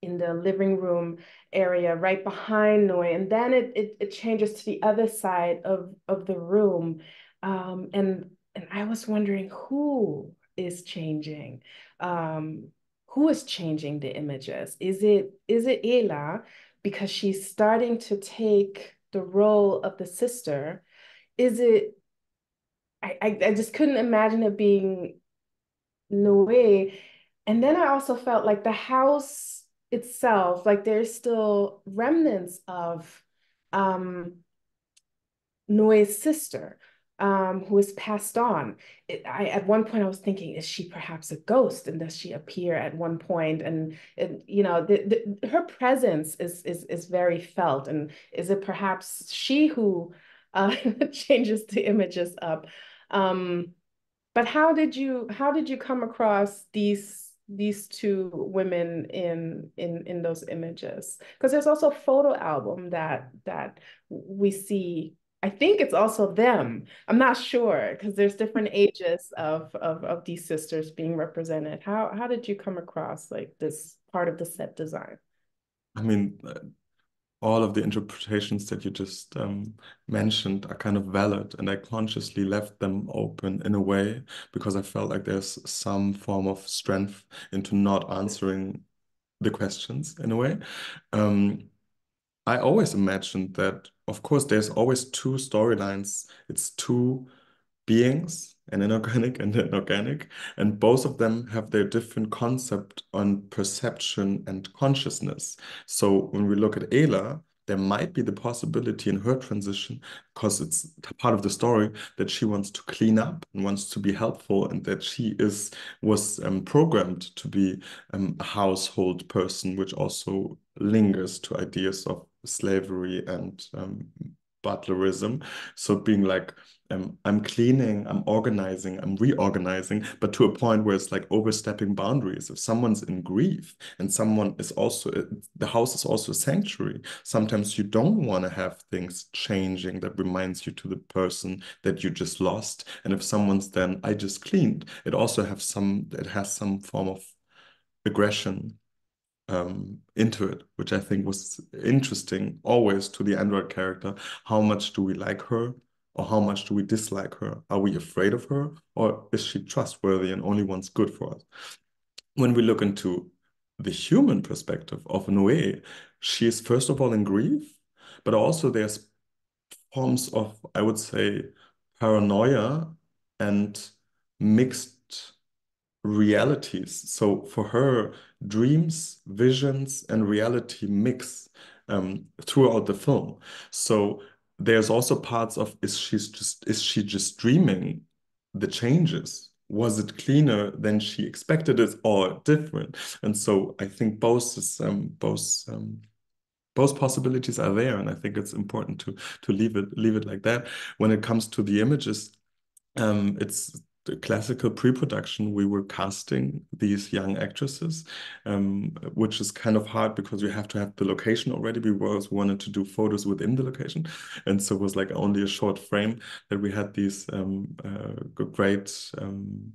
in the living room area right behind Noe. And then it, it, it changes to the other side of, of the room. Um, and, and I was wondering who is changing? Um, who is changing the images? Is it is it Ela because she's starting to take the role of the sister? Is it I, I, I just couldn't imagine it being Noe. And then I also felt like the house itself, like there's still remnants of um, Noe's sister um, who is passed on. It, I at one point I was thinking, is she perhaps a ghost, and does she appear at one point? And, and you know, the, the, her presence is is is very felt. And is it perhaps she who uh, changes the images up? Um, but how did you how did you come across these these two women in in in those images. Because there's also a photo album that that we see. I think it's also them. I'm not sure because there's different ages of, of of these sisters being represented. How how did you come across like this part of the set design? I mean all of the interpretations that you just um, mentioned are kind of valid and i consciously left them open in a way because i felt like there's some form of strength into not answering the questions in a way. Um, i always imagined that of course there's always two storylines. It's two beings an inorganic and an organic and both of them have their different concept on perception and consciousness. So when we look at Ela there might be the possibility in her transition because it's part of the story that she wants to clean up and wants to be helpful and that she is was um, programmed to be um, a household person which also lingers to ideas of slavery and um, butlerism. So being like, um, I'm cleaning, I'm organizing, I'm reorganizing, but to a point where it's like overstepping boundaries. If someone's in grief and someone is also, the house is also a sanctuary. Sometimes you don't want to have things changing that reminds you to the person that you just lost. And if someone's then, I just cleaned, it also have some, it has some form of aggression um, into it, which I think was interesting always to the android character. How much do we like her or how much do we dislike her? Are we afraid of her or is she trustworthy and only wants good for us? When we look into the human perspective of Noe, she is first of all in grief, but also there's forms of, I would say, paranoia and mixed realities. So for her, dreams, visions, and reality mix um, throughout the film. So there's also parts of is she just is she just dreaming the changes? Was it cleaner than she expected it or different? And so I think both is um, both um, both possibilities are there, and I think it's important to to leave it leave it like that. When it comes to the images, um, it's the classical pre-production we were casting these young actresses um, which is kind of hard because you have to have the location already. We was wanted to do photos within the location. And so it was like only a short frame that we had these um, uh, great um,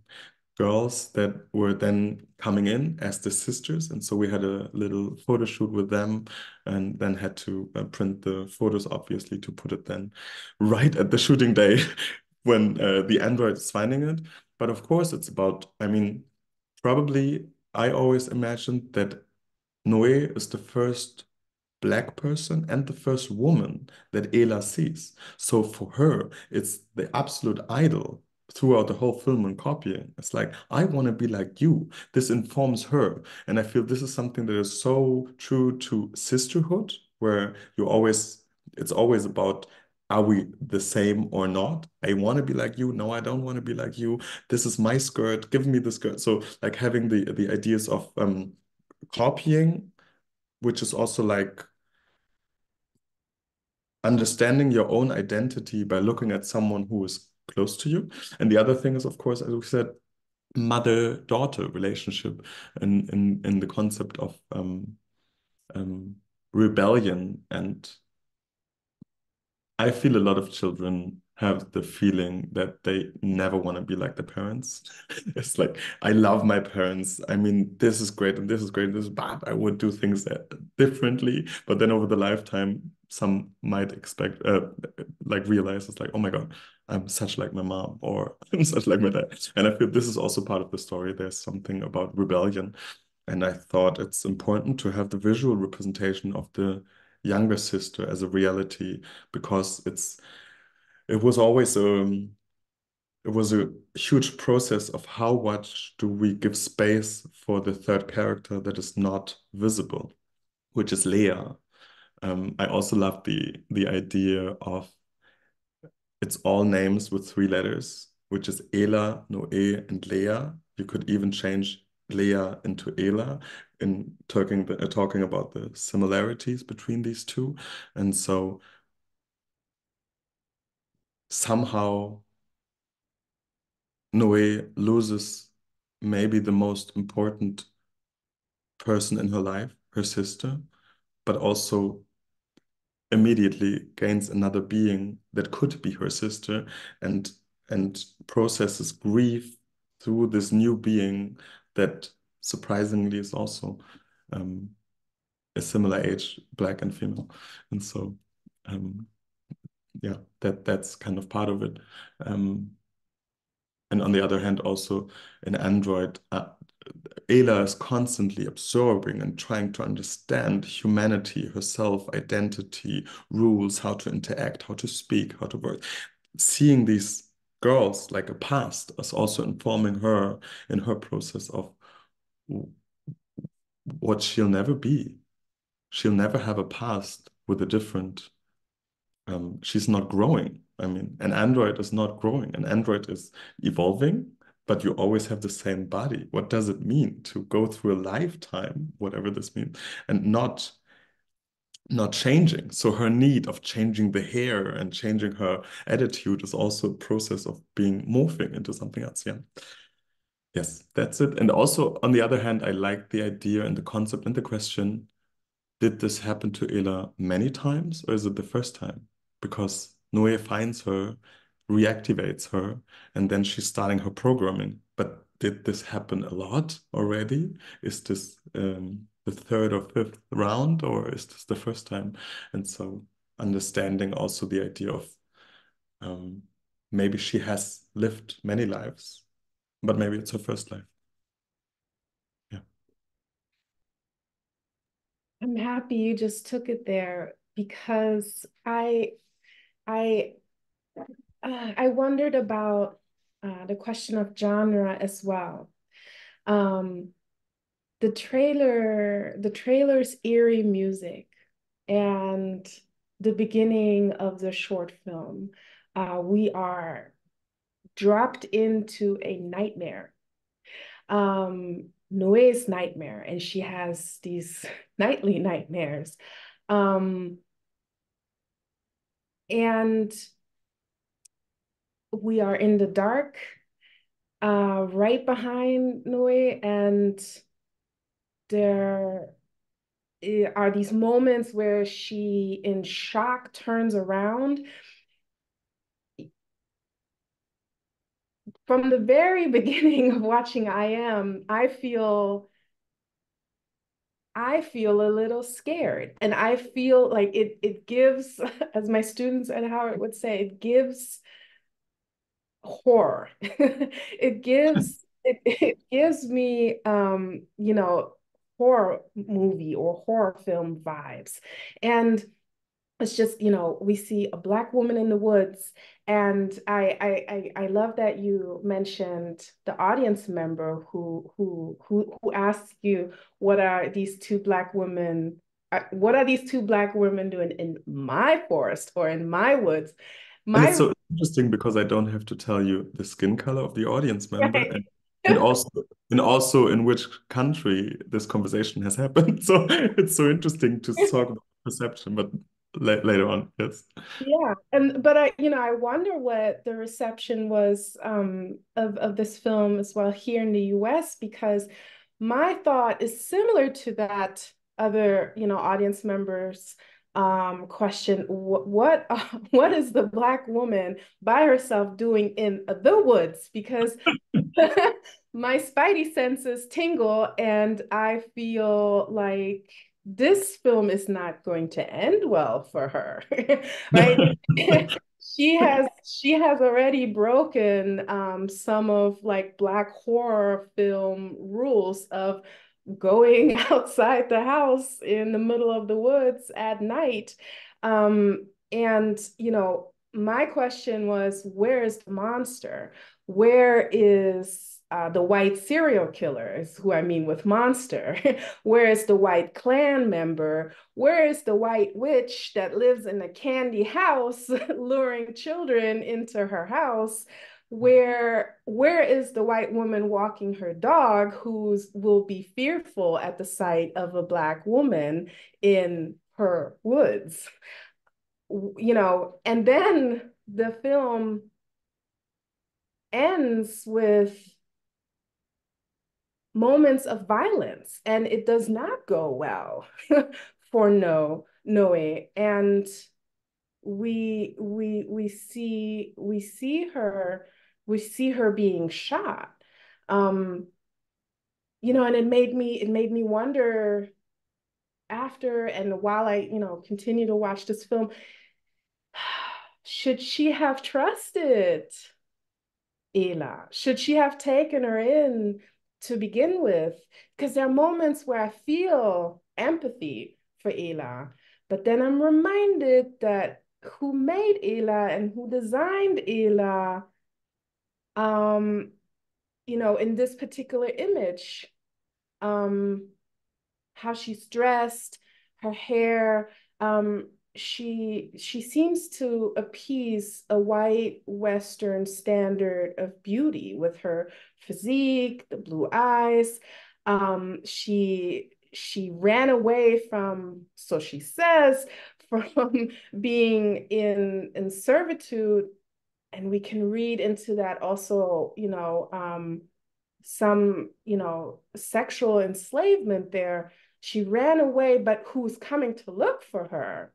girls that were then coming in as the sisters. And so we had a little photo shoot with them and then had to uh, print the photos obviously to put it then right at the shooting day when uh, the android is finding it. But of course, it's about, I mean, probably I always imagined that Noe is the first black person and the first woman that Ela sees. So for her, it's the absolute idol throughout the whole film and copying. It's like, I want to be like you. This informs her. And I feel this is something that is so true to sisterhood, where you always, it's always about are we the same or not? I want to be like you. No, I don't want to be like you. This is my skirt. Give me the skirt. So like having the the ideas of um copying, which is also like understanding your own identity by looking at someone who is close to you. And the other thing is, of course, as we said, mother-daughter relationship in in in the concept of um, um, rebellion and I feel a lot of children have the feeling that they never want to be like the parents. it's like, I love my parents. I mean, this is great and this is great. This is bad. I would do things differently. But then over the lifetime, some might expect, uh, like realize it's like, oh my God, I'm such like my mom or I'm such like my dad. And I feel this is also part of the story. There's something about rebellion. And I thought it's important to have the visual representation of the younger sister as a reality because it's it was always a um, it was a huge process of how much do we give space for the third character that is not visible, which is Leia. Um, I also love the the idea of it's all names with three letters, which is Ela, Noe, and Leia. You could even change Leia into Ela in talking uh, talking about the similarities between these two, and so somehow Noe loses maybe the most important person in her life, her sister, but also immediately gains another being that could be her sister and and processes grief through this new being that surprisingly is also um, a similar age, black and female, and so um, yeah, that that's kind of part of it. Um, and on the other hand, also an android, uh, Ela is constantly absorbing and trying to understand humanity, herself, identity, rules, how to interact, how to speak, how to work. Seeing these girls like a past is also informing her in her process of what she'll never be. She'll never have a past with a different. Um, she's not growing. I mean, an android is not growing. An android is evolving, but you always have the same body. What does it mean to go through a lifetime, whatever this means, and not not changing. So her need of changing the hair and changing her attitude is also a process of being morphing into something else. Yeah. Yes, that's it. And also, on the other hand, I like the idea and the concept and the question, did this happen to Ela many times or is it the first time? Because Noe finds her, reactivates her, and then she's starting her programming. But did this happen a lot already? Is this um, the third or fifth round, or is this the first time? And so understanding also the idea of um, maybe she has lived many lives, but maybe it's her first life. Yeah. I'm happy you just took it there because I, I, uh, I wondered about uh, the question of genre as well. Um, the trailer the trailer's eerie music and the beginning of the short film uh, we are dropped into a nightmare. Um Noe's nightmare and she has these nightly nightmares. Um and we are in the dark, uh, right behind Noe, and there eh, are these moments where she, in shock, turns around. From the very beginning of watching I Am, I feel I feel a little scared. And I feel like it it gives, as my students at Howard would say, it gives horror. it gives it, it gives me um, you know, horror movie or horror film vibes. And it's just you know we see a black woman in the woods and I, I i i love that you mentioned the audience member who who who who asks you what are these two black women uh, what are these two black women doing in my forest or in my woods my and it's so interesting because i don't have to tell you the skin color of the audience member right. and, and also and also in which country this conversation has happened. So it's so interesting to talk about perception but later on yes. Yeah and but i you know i wonder what the reception was um of of this film as well here in the us because my thought is similar to that other you know audience members um, question what what, uh, what is the black woman by herself doing in the woods? Because my spidey senses tingle and i feel like this film is not going to end well for her. Right she has she has already broken um, some of like black horror film rules of going outside the house in the middle of the woods at night. Um, and you know my question was where is the monster where is uh, the white serial killer is who I mean with monster. where is the white Klan member? Where is the white witch that lives in a candy house, luring children into her house? Where where is the white woman walking her dog who's will be fearful at the sight of a black woman in her woods? You know, and then the film ends with moments of violence and it does not go well for no Noe. And we we we see we see her we see her being shot. Um you know and it made me it made me wonder after and while I you know continue to watch this film should she have trusted Ela should she have taken her in to begin with, because there are moments where I feel empathy for Ela, but then I'm reminded that who made Ela and who designed Ela, um, you know, in this particular image, um, how she's dressed, her hair, um, she she seems to appease a white western standard of beauty with her physique the blue eyes. Um, she she ran away from so she says from being in in servitude. And we can read into that also you know um, some you know sexual enslavement there. She ran away but who's coming to look for her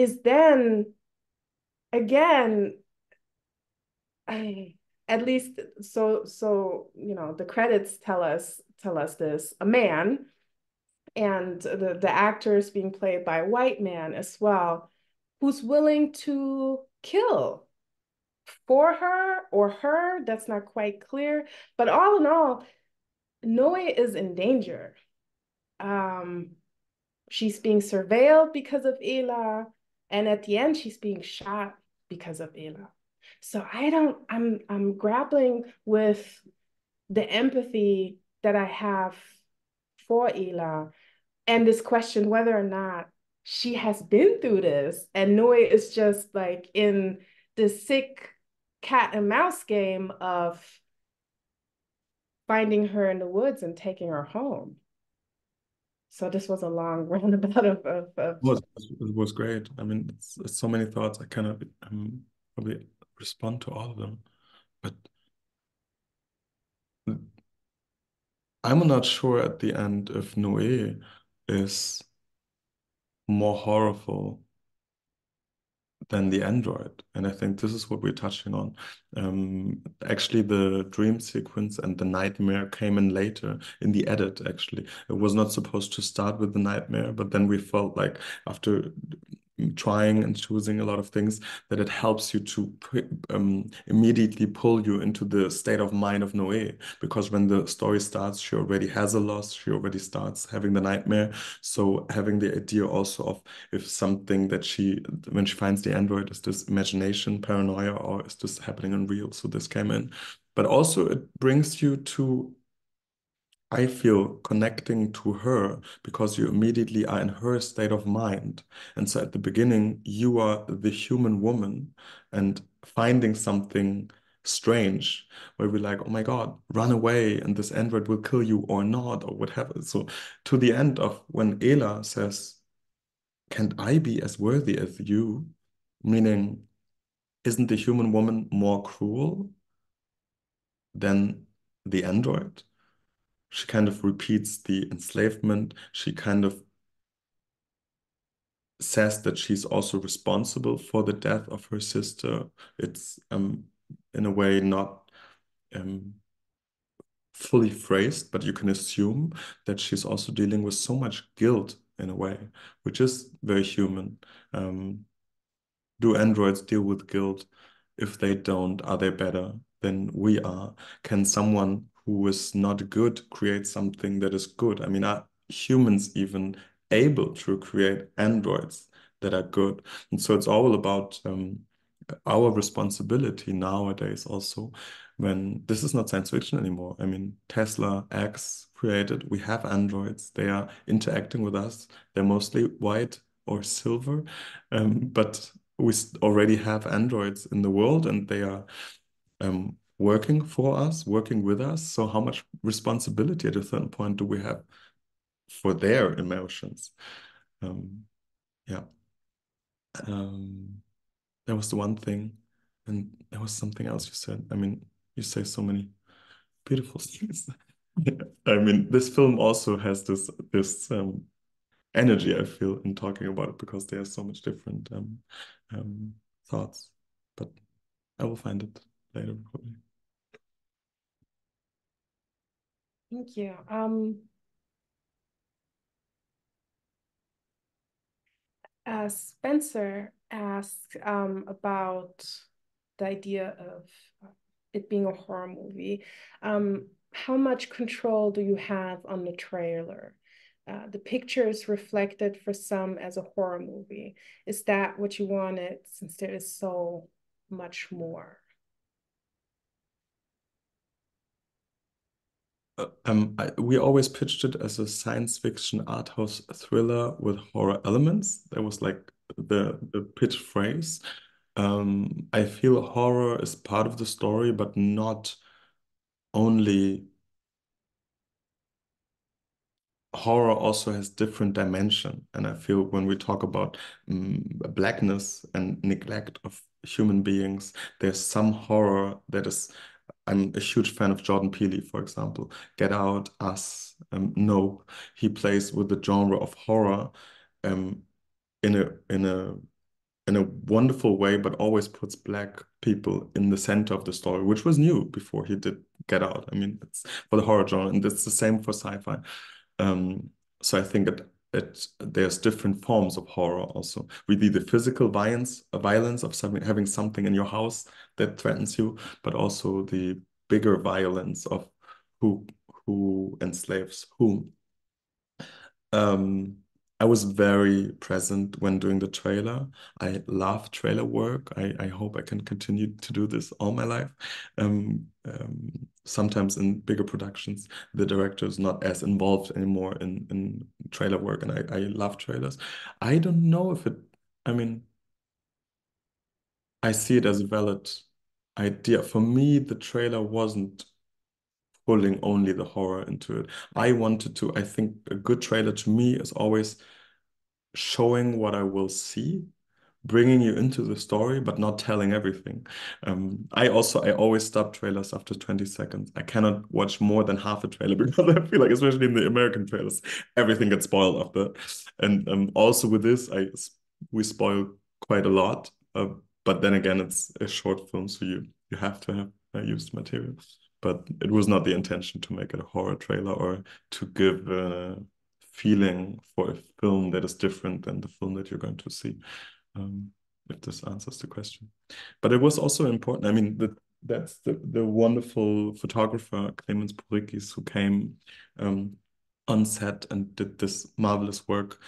is then again I, at least so so you know the credits tell us tell us this a man and the the actor is being played by a white man as well who's willing to kill for her or her that's not quite clear but all in all Noe is in danger. Um she's being surveilled because of Ela and at the end, she's being shot because of Ela. So I don't, I'm, I'm grappling with the empathy that I have for Ela and this question whether or not she has been through this and Noe is just like in this sick cat and mouse game of finding her in the woods and taking her home. So this was a long roundabout of, of, of... It was it was great. I mean, it's, it's so many thoughts. I cannot um, probably respond to all of them. But I'm not sure at the end if Noé is more horrible than the android. And I think this is what we're touching on. Um, actually, the dream sequence and the nightmare came in later in the edit, actually. It was not supposed to start with the nightmare, but then we felt like after trying and choosing a lot of things that it helps you to um, immediately pull you into the state of mind of Noé. Because when the story starts she already has a loss she already starts having the nightmare. So having the idea also of if something that she when she finds the android is this imagination paranoia or is this happening in real? So this came in. But also it brings you to I feel connecting to her because you immediately are in her state of mind. And so at the beginning, you are the human woman and finding something strange where we're like, oh my God, run away and this android will kill you or not or whatever. So to the end of when Ela says, can't I be as worthy as you? Meaning, isn't the human woman more cruel than the android? She kind of repeats the enslavement. She kind of says that she's also responsible for the death of her sister. It's um, in a way not um, fully phrased, but you can assume that she's also dealing with so much guilt in a way, which is very human. Um, do androids deal with guilt? If they don't, are they better than we are? Can someone who is not good create something that is good. I mean, are humans even able to create androids that are good? And so it's all about um, our responsibility nowadays also when this is not science fiction anymore. I mean, Tesla X created, we have androids, they are interacting with us. They're mostly white or silver, um, but we already have androids in the world and they are um, working for us, working with us. So how much responsibility at a certain point do we have for their emotions? Um, yeah. Um, that was the one thing. And there was something else you said. I mean, you say so many beautiful things. I mean, this film also has this this um, energy I feel in talking about it because there's so much different um, um, thoughts. But I will find it later probably. Thank you. Um, uh, Spencer asked um, about the idea of uh, it being a horror movie. Um, how much control do you have on the trailer? Uh, the picture is reflected for some as a horror movie. Is that what you wanted since there is so much more? Um, I, we always pitched it as a science fiction art house thriller with horror elements. That was like the the pitch phrase. Um, I feel horror is part of the story, but not only horror also has different dimension and i feel when we talk about um, blackness and neglect of human beings there's some horror that is I'm a huge fan of Jordan Peele, for example. Get Out, Us, um, No. He plays with the genre of horror um, in a in a in a wonderful way, but always puts black people in the center of the story, which was new before he did Get Out. I mean, it's for the horror genre, and it's the same for sci-fi. Um, so I think it it there's different forms of horror also really the physical violence violence of something having something in your house that threatens you but also the bigger violence of who who enslaves whom um I was very present when doing the trailer. I love trailer work. I, I hope I can continue to do this all my life. Um, um, sometimes in bigger productions, the director is not as involved anymore in, in trailer work, and I, I love trailers. I don't know if it, I mean, I see it as a valid idea. For me, the trailer wasn't pulling only the horror into it. I wanted to, I think a good trailer to me is always showing what I will see, bringing you into the story but not telling everything. Um, I also I always stop trailers after 20 seconds. I cannot watch more than half a trailer because I feel like especially in the American trailers everything gets spoiled after. And um, also with this I we spoil quite a lot. Uh, but then again it's a short film so you you have to have uh, used material. But it was not the intention to make it a horror trailer or to give a feeling for a film that is different than the film that you're going to see. Um, if this answers the question. But it was also important. I mean, the, that's the, the wonderful photographer, Clemens Pourikis, who came um, on set and did this marvelous work.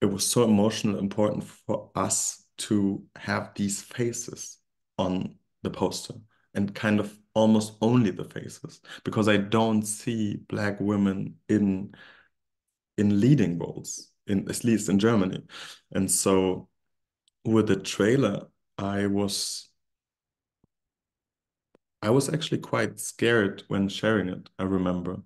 It was so emotional, important for us to have these faces on the poster and kind of almost only the faces because I don't see black women in in leading roles in at least in Germany and so with the trailer I was I was actually quite scared when sharing it I remember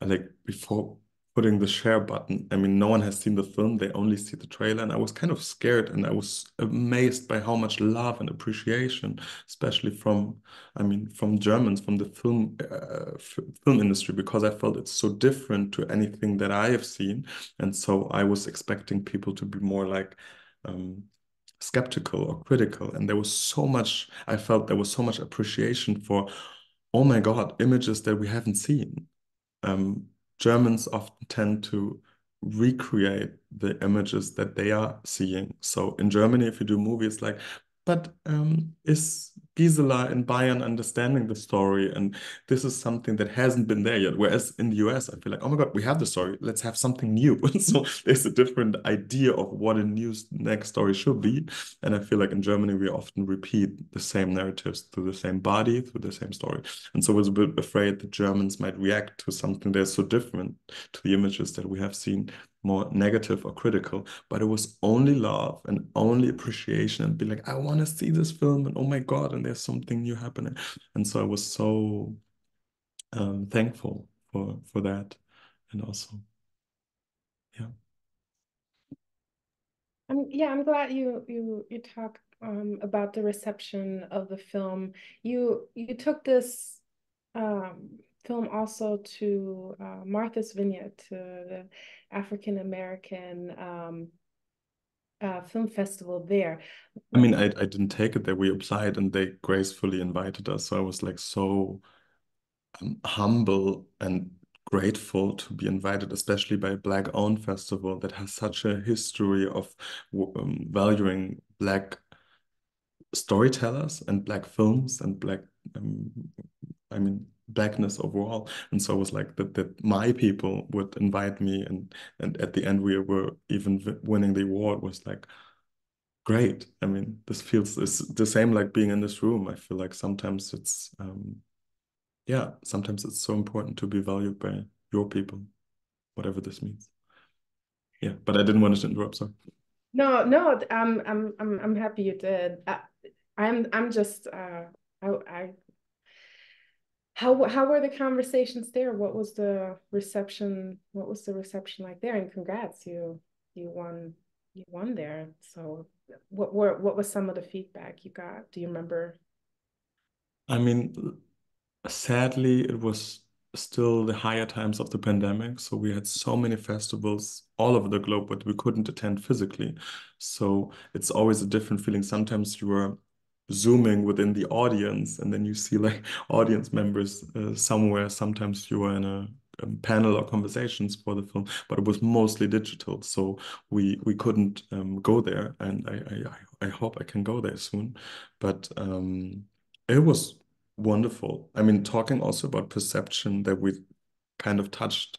like before putting the share button. I mean, no one has seen the film, they only see the trailer. And I was kind of scared and I was amazed by how much love and appreciation, especially from, I mean, from Germans, from the film uh, film industry, because I felt it's so different to anything that I have seen. And so I was expecting people to be more like, um, skeptical or critical and there was so much i felt there was so much appreciation for oh my god images that we haven't seen um, Germans often tend to recreate the images that they are seeing. So in Germany, if you do movies like, but um, is Gisela in Bayern understanding the story? And this is something that hasn't been there yet. Whereas in the US, I feel like, oh my God, we have the story. Let's have something new. so there's a different idea of what a new next story should be. And I feel like in Germany, we often repeat the same narratives through the same body, through the same story. And so I was a bit afraid that Germans might react to something that's so different to the images that we have seen more negative or critical, but it was only love and only appreciation and be like, I want to see this film and oh my God, and there's something new happening. And so I was so um, thankful for for that. And also, yeah. I'm, yeah, I'm glad you you you talked um, about the reception of the film. You you took this um, film also to uh, Martha's Vineyard, to the African American um, uh, film festival there. I mean, I, I didn't take it there. We applied and they gracefully invited us. So I was like so um, humble and grateful to be invited, especially by a Black owned festival that has such a history of um, valuing Black storytellers and Black films and Black, um, I mean, blackness overall and so it was like that that my people would invite me and and at the end we were even winning the award was like great. I mean this feels it's the same like being in this room. I feel like sometimes it's um yeah sometimes it's so important to be valued by your people whatever this means. Yeah but i didn't want to interrupt sorry. No no i'm i'm i'm, I'm happy you did. I, i'm i'm just uh I, I how how were the conversations there? What was the reception? What was the reception like there? And congrats, you you won you won there. So what were what was some of the feedback you got? Do you remember? I mean, sadly, it was still the higher times of the pandemic. So we had so many festivals all over the globe, but we couldn't attend physically. So it's always a different feeling. Sometimes you were zooming within the audience and then you see like audience members uh, somewhere. Sometimes you are in a, a, panel or conversations for the film but it was mostly digital so we we couldn't um, go there and I, I i hope i can go there soon. But um it was wonderful. I mean talking also about perception that we kind of touched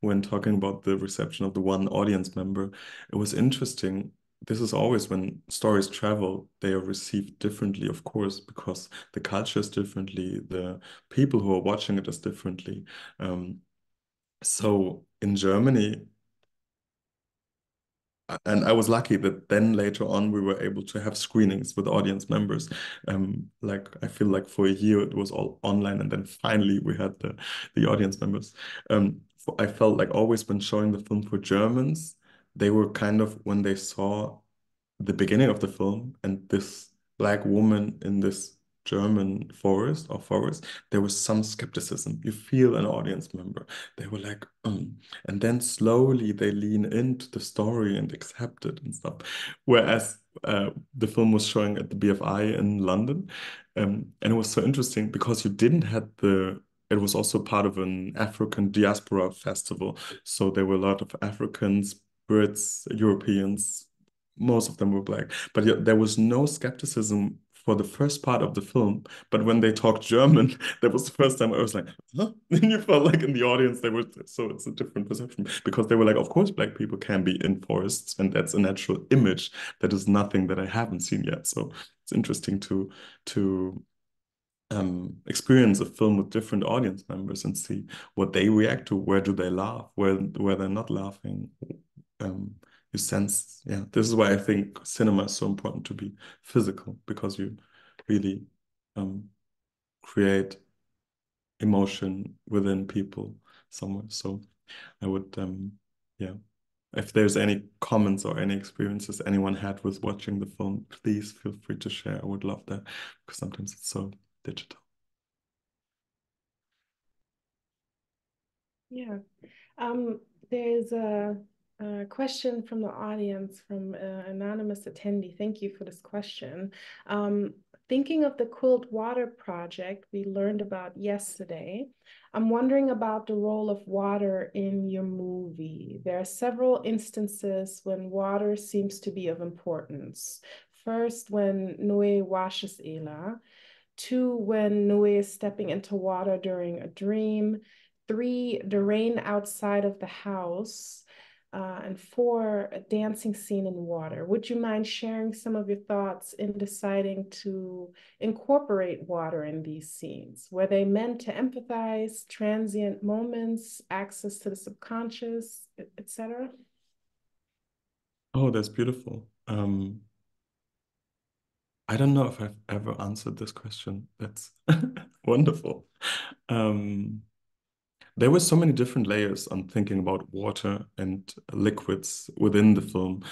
when talking about the reception of the one audience member it was interesting this is always when stories travel, they are received differently, of course, because the culture is differently, the people who are watching it is differently. Um, so in Germany, and I was lucky that then later on we were able to have screenings with audience members. Um, like I feel like for a year it was all online, and then finally we had the the audience members. Um, I felt like always when showing the film for Germans, they were kind of when they saw the beginning of the film and this black woman in this German forest or forest, there was some skepticism. You feel an audience member. They were like, um. and then slowly they lean into the story and accept it and stuff. Whereas uh, the film was showing at the BFI in London, um, and it was so interesting because you didn't have the. It was also part of an African diaspora festival, so there were a lot of Africans, Brits, Europeans. Most of them were black, but there was no skepticism for the first part of the film, but when they talked German, that was the first time I was like, huh? And you felt like in the audience they were so it's a different perception because they were like, of course, black people can be in forests, and that's a natural image that is nothing that I haven't seen yet. So it's interesting to to um, experience a film with different audience members and see what they react to. Where do they laugh? Where where they're not laughing? Um, you sense yeah this is why i think cinema is so important to be physical because you really um, create emotion within people somewhere. So i would um yeah. If there's any comments or any experiences anyone had with watching the film please feel free to share. I would love that because sometimes it's so digital. Yeah. Um there's a a question from the audience from an anonymous attendee. Thank you for this question. Um, thinking of the Quilt Water project we learned about yesterday, I'm wondering about the role of water in your movie. There are several instances when water seems to be of importance. First, when Noé washes Ela. Two, when Noé is stepping into water during a dream. Three, the rain outside of the house uh, and four, a dancing scene in water. Would you mind sharing some of your thoughts in deciding to incorporate water in these scenes? Were they meant to empathize transient moments, access to the subconscious, etc.? Oh, that's beautiful. Um, I don't know if I've ever answered this question. That's wonderful. Um, there were so many different layers on thinking about water and liquids within the film.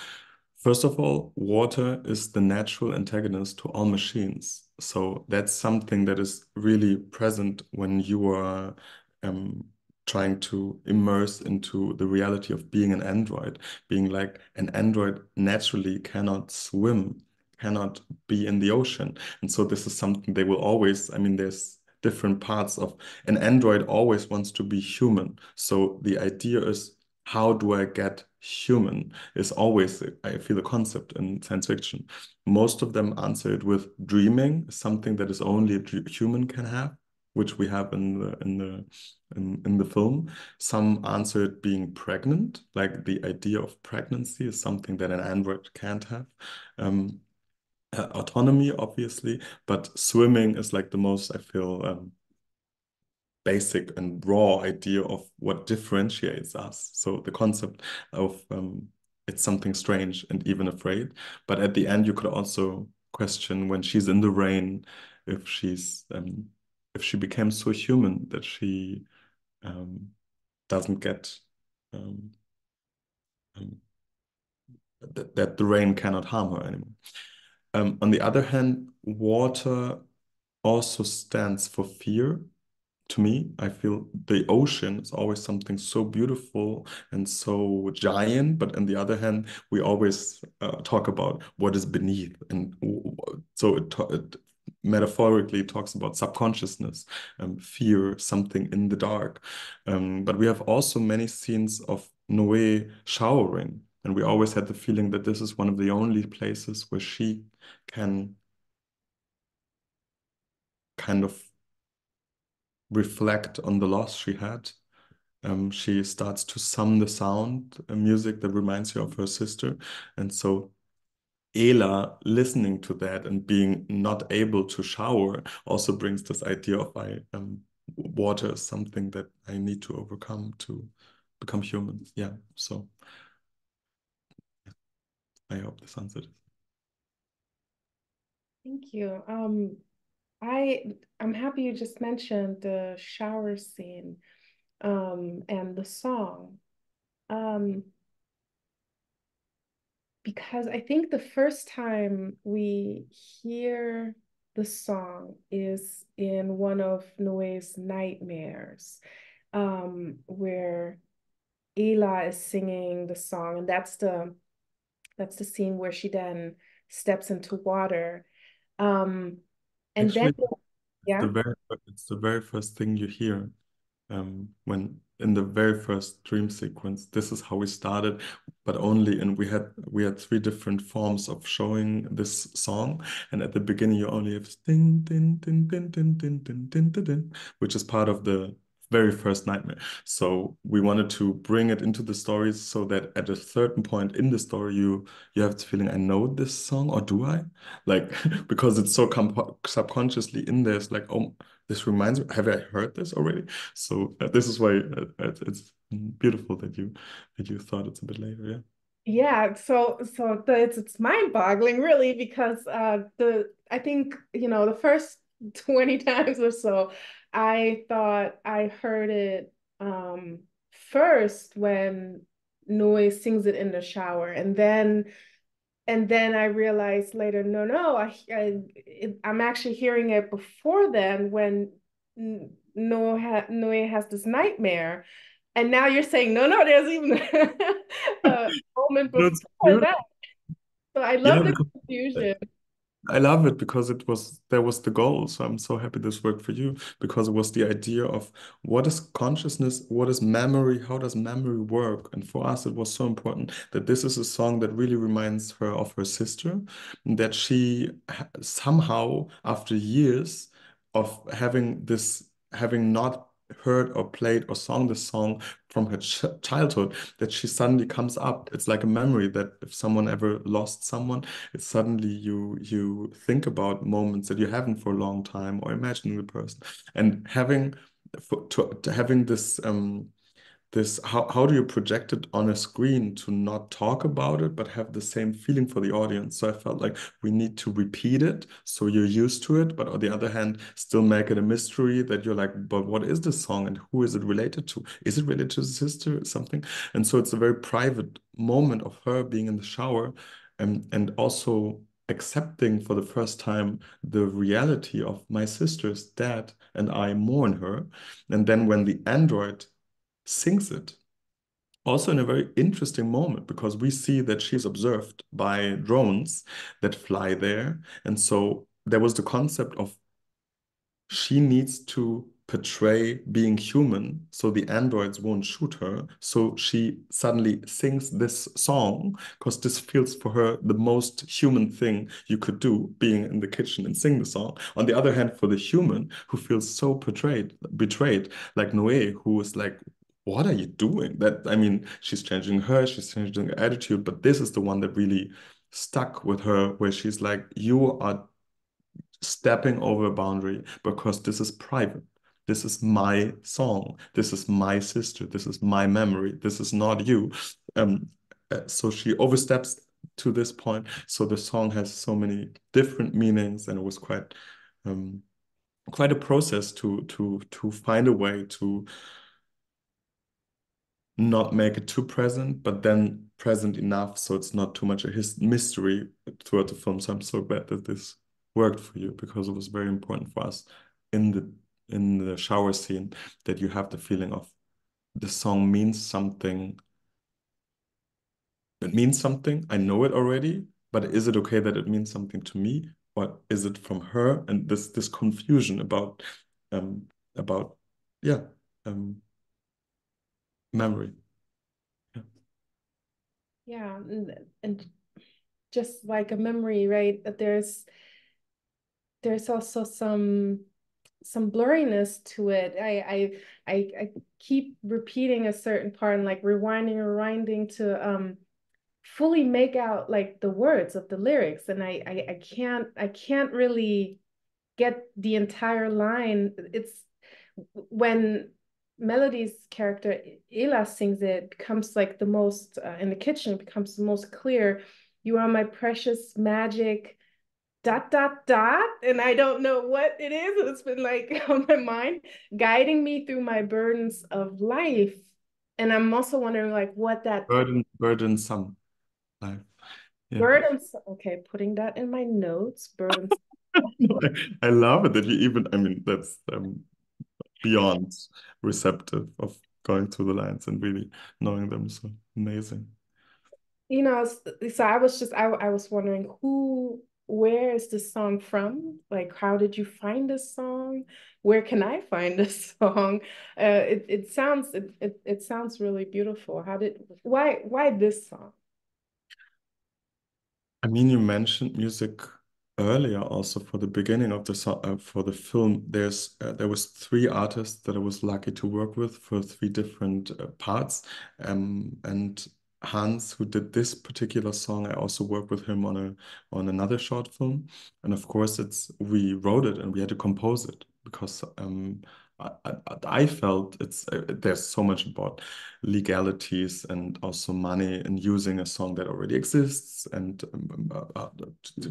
First of all, water is the natural antagonist to all machines. So that's something that is really present when you are um, trying to immerse into the reality of being an android, being like an android naturally cannot swim, cannot be in the ocean. And so this is something they will always, I mean, there's different parts of an android always wants to be human. So the idea is how do i get human? Is always i feel a concept in science fiction. Most of them answer it with dreaming something that is only a human can have which we have in the in the in, in the film. Some answer it being pregnant like the idea of pregnancy is something that an android can't have. Um, uh, autonomy, obviously, but swimming is like the most, I feel, um, basic and raw idea of what differentiates us. So the concept of um, it's something strange and even afraid. But at the end, you could also question when she's in the rain, if she's um, if she became so human that she um, doesn't get um, um, that, that the rain cannot harm her anymore. Um, on the other hand, water also stands for fear. To me, I feel the ocean is always something so beautiful and so giant, but on the other hand, we always uh, talk about what is beneath, and so it, it metaphorically talks about subconsciousness, um, fear, something in the dark. Um, but we have also many scenes of Noé showering, and we always had the feeling that this is one of the only places where she can kind of reflect on the loss she had. Um, she starts to sum the sound, a music that reminds you of her sister. And so Ela listening to that and being not able to shower also brings this idea of I um, water is something that I need to overcome to become human. Yeah. So I hope this answered. Thank you. Um, I I'm happy you just mentioned the shower scene um, and the song. Um, because I think the first time we hear the song is in one of Noé's nightmares, um, where Ela is singing the song, and that's the that's the scene where she then steps into water. Um, and Actually, then yeah. the very it's the very first thing you hear um, when in the very first dream sequence. This is how we started, but only and we had we had three different forms of showing this song. And at the beginning, you only have ding ding ding ding ding ding ding ding ding, which is part of the very first nightmare. So we wanted to bring it into the stories so that at a certain point in the story, you you have the feeling, I know this song, or do I? Like because it's so subconsciously in there. It's like, oh, this reminds me. Have I heard this already? So uh, this is why uh, it's beautiful that you that you thought it's a bit later. Yeah. Yeah, so so the, it's it's mind-boggling really because uh the I think you know the first 20 times or so I thought I heard it um, first when Noé sings it in the shower, and then and then I realized later, no, no, I, I am actually hearing it before then when Noé, ha, Noé has this nightmare, and now you're saying no, no, there's even a moment before that. So I love yeah, the confusion. I love it because it was there was the goal. So I'm so happy this worked for you because it was the idea of what is consciousness, what is memory, how does memory work? And for us, it was so important that this is a song that really reminds her of her sister, that she somehow, after years of having this, having not heard or played or sung the song from her ch childhood that she suddenly comes up. It's like a memory that if someone ever lost someone it's suddenly you you think about moments that you haven't for a long time or imagining the person. And having for, to, to having this um this how, how do you project it on a screen to not talk about it but have the same feeling for the audience? So i felt like we need to repeat it so you're used to it but on the other hand still make it a mystery that you're like but what is this song and who is it related to? Is it related to the sister or something? And so it's a very private moment of her being in the shower and and also accepting for the first time the reality of my sister's dead and I mourn her. And then when the android sings it. Also, in a very interesting moment, because we see that she's observed by drones that fly there. And so there was the concept of she needs to portray being human so the androids won't shoot her. So she suddenly sings this song because this feels for her the most human thing you could do, being in the kitchen and sing the song. On the other hand, for the human who feels so betrayed, betrayed, like Noé, who is like, what are you doing? That I mean, she's changing her, she's changing her attitude, but this is the one that really stuck with her, where she's like, you are stepping over a boundary because this is private. This is my song. This is my sister. This is my memory. This is not you. Um, uh, so she oversteps to this point. So the song has so many different meanings, and it was quite, um, quite a process to to to find a way to not make it too present, but then present enough so it's not too much a his mystery throughout the film. So I'm so glad that this worked for you because it was very important for us in the in the shower scene that you have the feeling of the song means something. It means something. I know it already, but is it okay that it means something to me? Or is it from her? And this this confusion about um about yeah um memory. Yeah. Yeah, and, and just like a memory, right? That there's there's also some some blurriness to it. I I I, I keep repeating a certain part and like rewinding, rewinding to um fully make out like the words of the lyrics, and I I, I can't I can't really get the entire line. It's when Melody's character Ela sings it becomes like the most uh, in the kitchen becomes the most clear. You are my precious magic dot dot dot and I don't know what it is. It's been like on my mind, guiding me through my burdens of life. And I'm also wondering like what that burden burdensome life. yeah. And okay, putting that in my notes. And I love it that you even, I mean, that's um, beyond receptive of going through the lines and really knowing them. So amazing. You know, so I was just, I, I was wondering who, where is this song from? Like, how did you find this song? Where can I find this song? Uh, it, it sounds, it, it, it sounds really beautiful. How did, why, why this song? I mean, you mentioned music earlier also for the beginning of the uh, for the film there's uh, there was three artists that I was lucky to work with for three different uh, parts. Um, and Hans who did this particular song I also worked with him on a on another short film. And of course it's we wrote it and we had to compose it because um, I, I, felt it's uh, there's so much about legalities and also money in using a song that already exists and um, uh, uh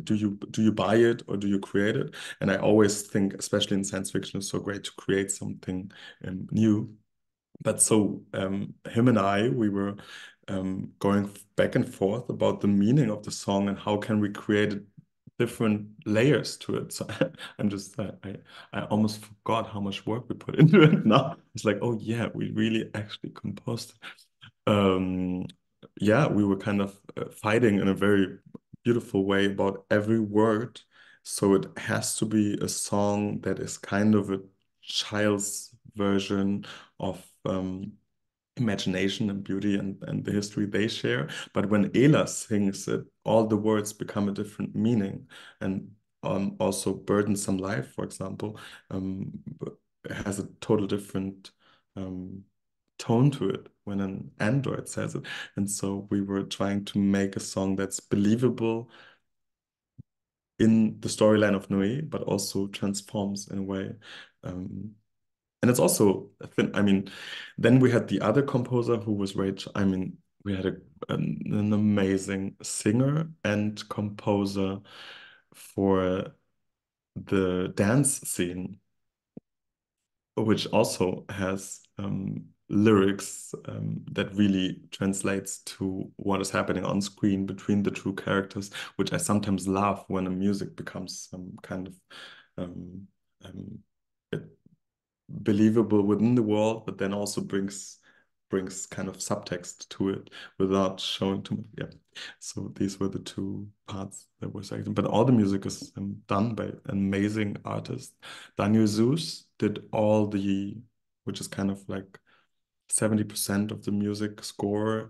do you do you buy it or do you create it? And i always think especially in science fiction it's so great to create something um, new. But so um, him and i we were um, going back and forth about the meaning of the song and how can we create it different layers to it. So I'm just I, I, I almost forgot how much work we put into it now. It's like, oh yeah, we really actually composed. Um, yeah, we were kind of uh, fighting in a very beautiful way about every word. So it has to be a song that is kind of a child's version of um, imagination and beauty and, and the history they share. But when Ela sings it, all the words become a different meaning and um, also burdensome life, for example, um, has a total different um, tone to it when an android says it. And so we were trying to make a song that's believable in the storyline of Noé, but also transforms in a way um, and it's also I mean, then we had the other composer who was Rachel. I mean, we had a, an, an amazing singer and composer for the dance scene, which also has um, lyrics um, that really translates to what is happening on screen between the two characters, which I sometimes love when the music becomes some kind of um, um, believable within the world, but then also brings brings kind of subtext to it without showing too much. Yeah. So these were the two parts that were selected. But all the music is um, done by amazing artist. Daniel Zeus did all the, which is kind of like 70% of the music score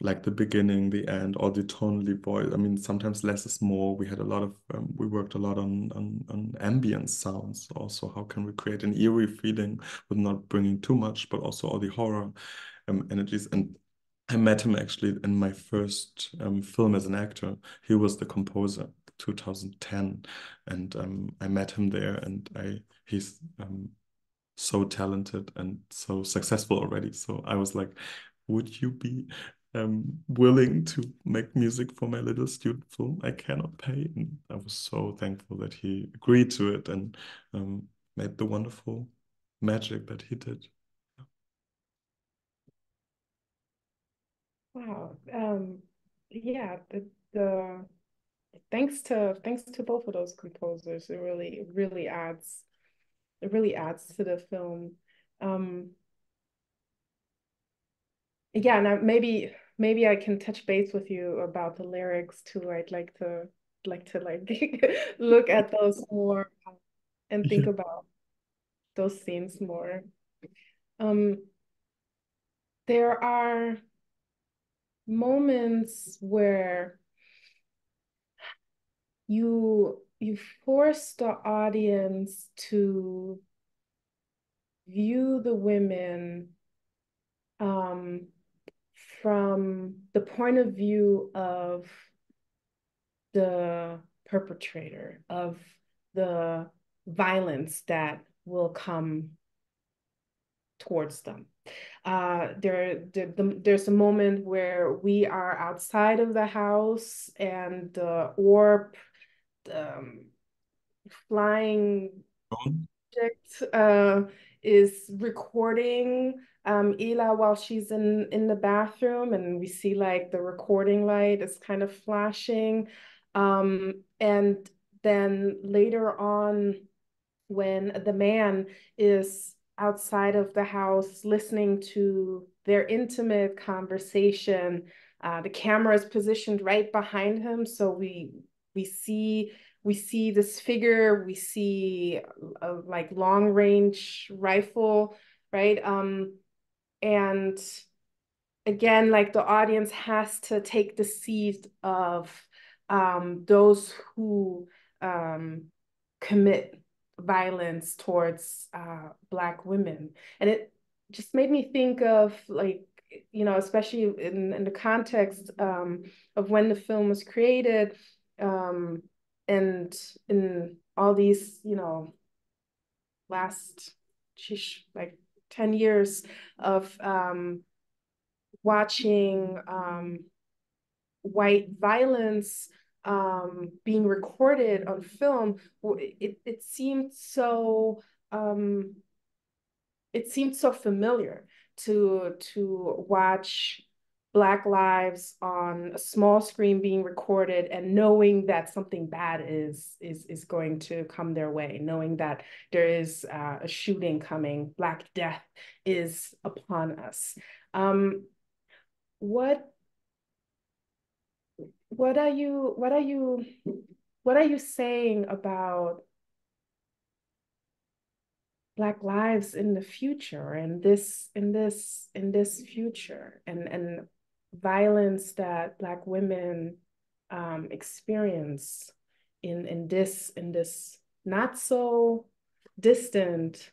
like the beginning, the end, or the tonally voice. I mean, sometimes less is more. We had a lot of, um, we worked a lot on, on, on ambient sounds. Also, how can we create an eerie feeling with not bringing too much, but also all the horror um, energies. And I met him actually in my first um, film as an actor. He was the composer, 2010, and um, I met him there, and I he's um, so talented and so successful already. So I was like, would you be um, willing to make music for my little student film I cannot pay. And I was so thankful that he agreed to it and um, made the wonderful magic that he did. Wow. Um, yeah, the, the thanks to thanks to both of those composers, it really really adds it really adds to the film. Um, yeah, now maybe maybe I can touch base with you about the lyrics too. I'd like to like to like look at those more and think yeah. about those scenes more. Um, there are moments where you you force the audience to view the women um, from the point of view of the perpetrator, of the violence that will come towards them. Uh, there, there the, there's a moment where we are outside of the house and the orb um, flying object uh, is recording um, Ela while she's in in the bathroom, and we see like the recording light is kind of flashing. Um, and then later on, when the man is outside of the house listening to their intimate conversation, uh, the camera is positioned right behind him, so we we see we see this figure, we see a, like long range rifle, right? Um, and again, like the audience has to take the seat of um, those who um, commit violence towards uh, Black women. And it just made me think of like, you know, especially in, in the context um, of when the film was created um, and in all these, you know, last, sheesh, like 10 years of um, watching um, white violence um, being recorded on film, it, it seemed so um, it seemed so familiar to to watch Black lives on a small screen being recorded and knowing that something bad is is is going to come their way, knowing that there is uh, a shooting coming, Black death is upon us. Um, what what are you what are you what are you saying about black lives in the future and this in this in this future and and violence that Black women um, experience in, in this in this not so distant,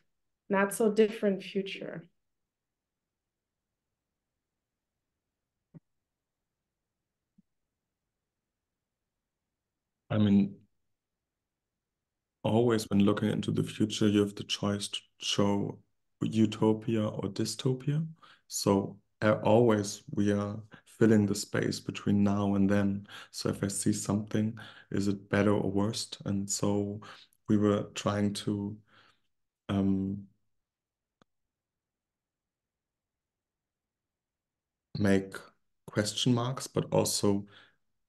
not so different future. I mean, always when looking into the future, you have the choice to show utopia or dystopia. So always we are filling the space between now and then. So if I see something, is it better or worse? And so we were trying to um, make question marks, but also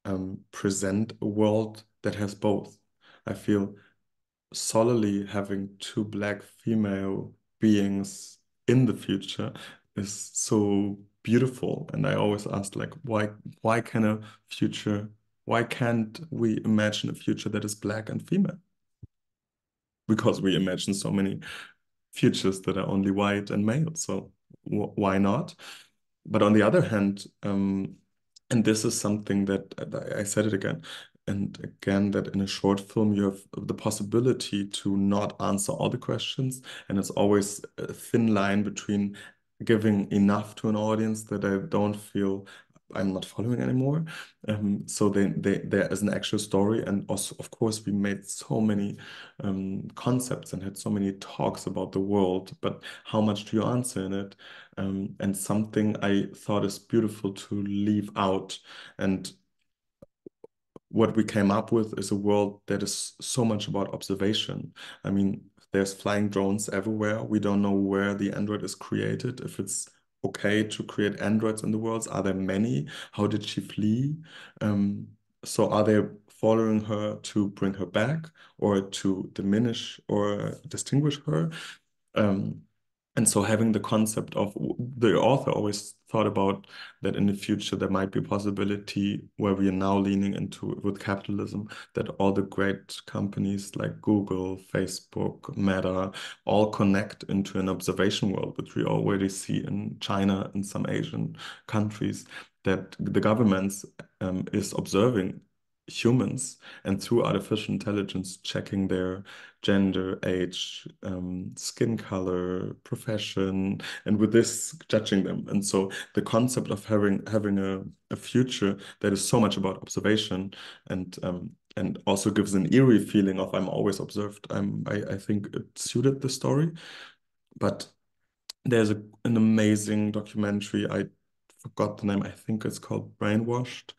um, present a world that has both. I feel solely having two black female beings in the future is so beautiful and i always ask like why why can a future why can't we imagine a future that is black and female? Because we imagine so many futures that are only white and male so why not? But on the other hand um, and this is something that i said it again and again that in a short film you have the possibility to not answer all the questions and it's always a thin line between giving enough to an audience that I don't feel I'm not following anymore. Um, so they, they, there is an actual story, and also, of course, we made so many um, concepts and had so many talks about the world. But how much do you answer in it? Um, and something I thought is beautiful to leave out, and what we came up with is a world that is so much about observation. I mean, there's flying drones everywhere. We don't know where the android is created, if it's okay to create androids in the world. Are there many? How did she flee? Um, so are they following her to bring her back or to diminish or distinguish her? Um, and so having the concept of the author always thought about that in the future there might be a possibility where we are now leaning into with capitalism that all the great companies like Google, Facebook, Meta all connect into an observation world, which we already see in China and some Asian countries, that the governments um, is observing humans and through artificial intelligence checking their gender, age, um, skin color, profession, and with this judging them. And so the concept of having having a, a future that is so much about observation and um, and also gives an eerie feeling of I'm always observed. I'm I, I think it suited the story. But there's a, an amazing documentary. I forgot the name. I think it's called Brainwashed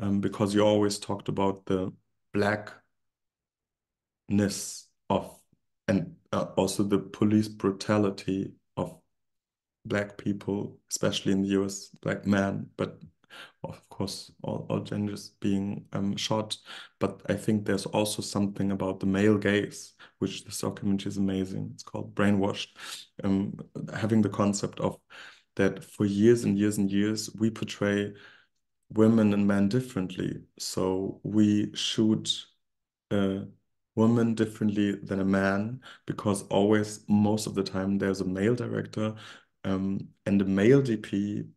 um, because you always talked about the blackness of and uh, also the police brutality of black people, especially in the US, black men, but of course all, all genders being um, shot. But I think there's also something about the male gaze, which this documentary is amazing. It's called Brainwashed, um, having the concept of that for years and years and years we portray women and men differently. So we shoot a woman differently than a man because always most of the time there's a male director um, and a male DP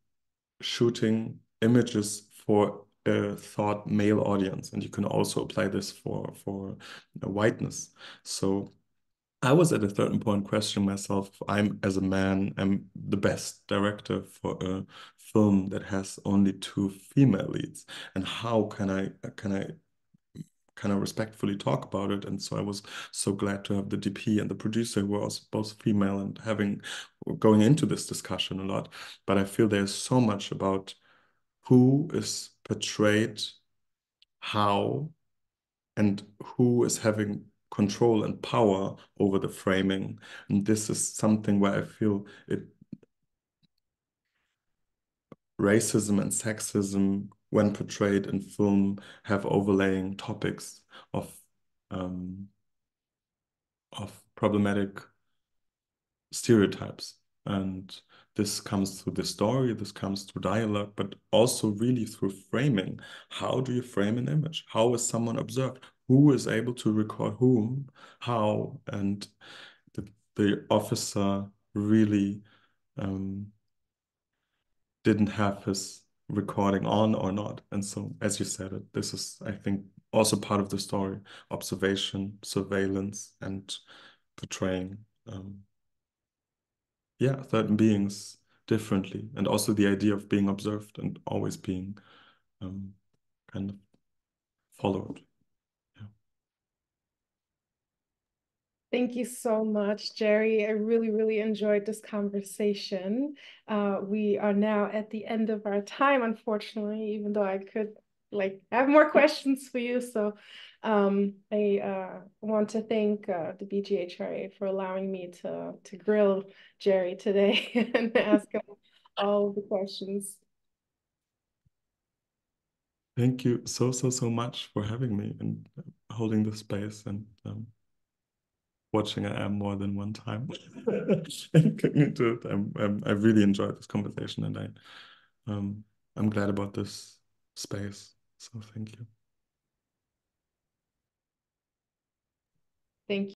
shooting images for a thought male audience, and you can also apply this for for whiteness. So I was at a certain point questioning myself if I'm as a man am the best director for a film that has only two female leads, and how can I can I kind of respectfully talk about it. And so I was so glad to have the DP and the producer who was both female and having going into this discussion a lot. But I feel there's so much about who is portrayed, how, and who is having control and power over the framing. And this is something where I feel it racism and sexism when portrayed in film have overlaying topics of um, of problematic stereotypes. And this comes through the story this comes through dialogue but also really through framing. How do you frame an image? How is someone observed who is able to record whom how and the, the officer really um, didn't have his recording on or not. And so, as you said, it this is, I think, also part of the story: observation, surveillance, and portraying, um, yeah, certain beings differently, and also the idea of being observed and always being um, kind of followed. Thank you so much, Jerry. I really, really enjoyed this conversation. Uh, we are now at the end of our time, unfortunately, even though I could like have more questions for you. So um, I uh, want to thank uh, the BGHRA for allowing me to, to grill Jerry today and ask him all the questions. Thank you so, so, so much for having me and holding the space and um, watching I am um, more than one time and into it. I'm, I'm, i really enjoyed this conversation and I, um, I'm glad about this space. So thank you. Thank you.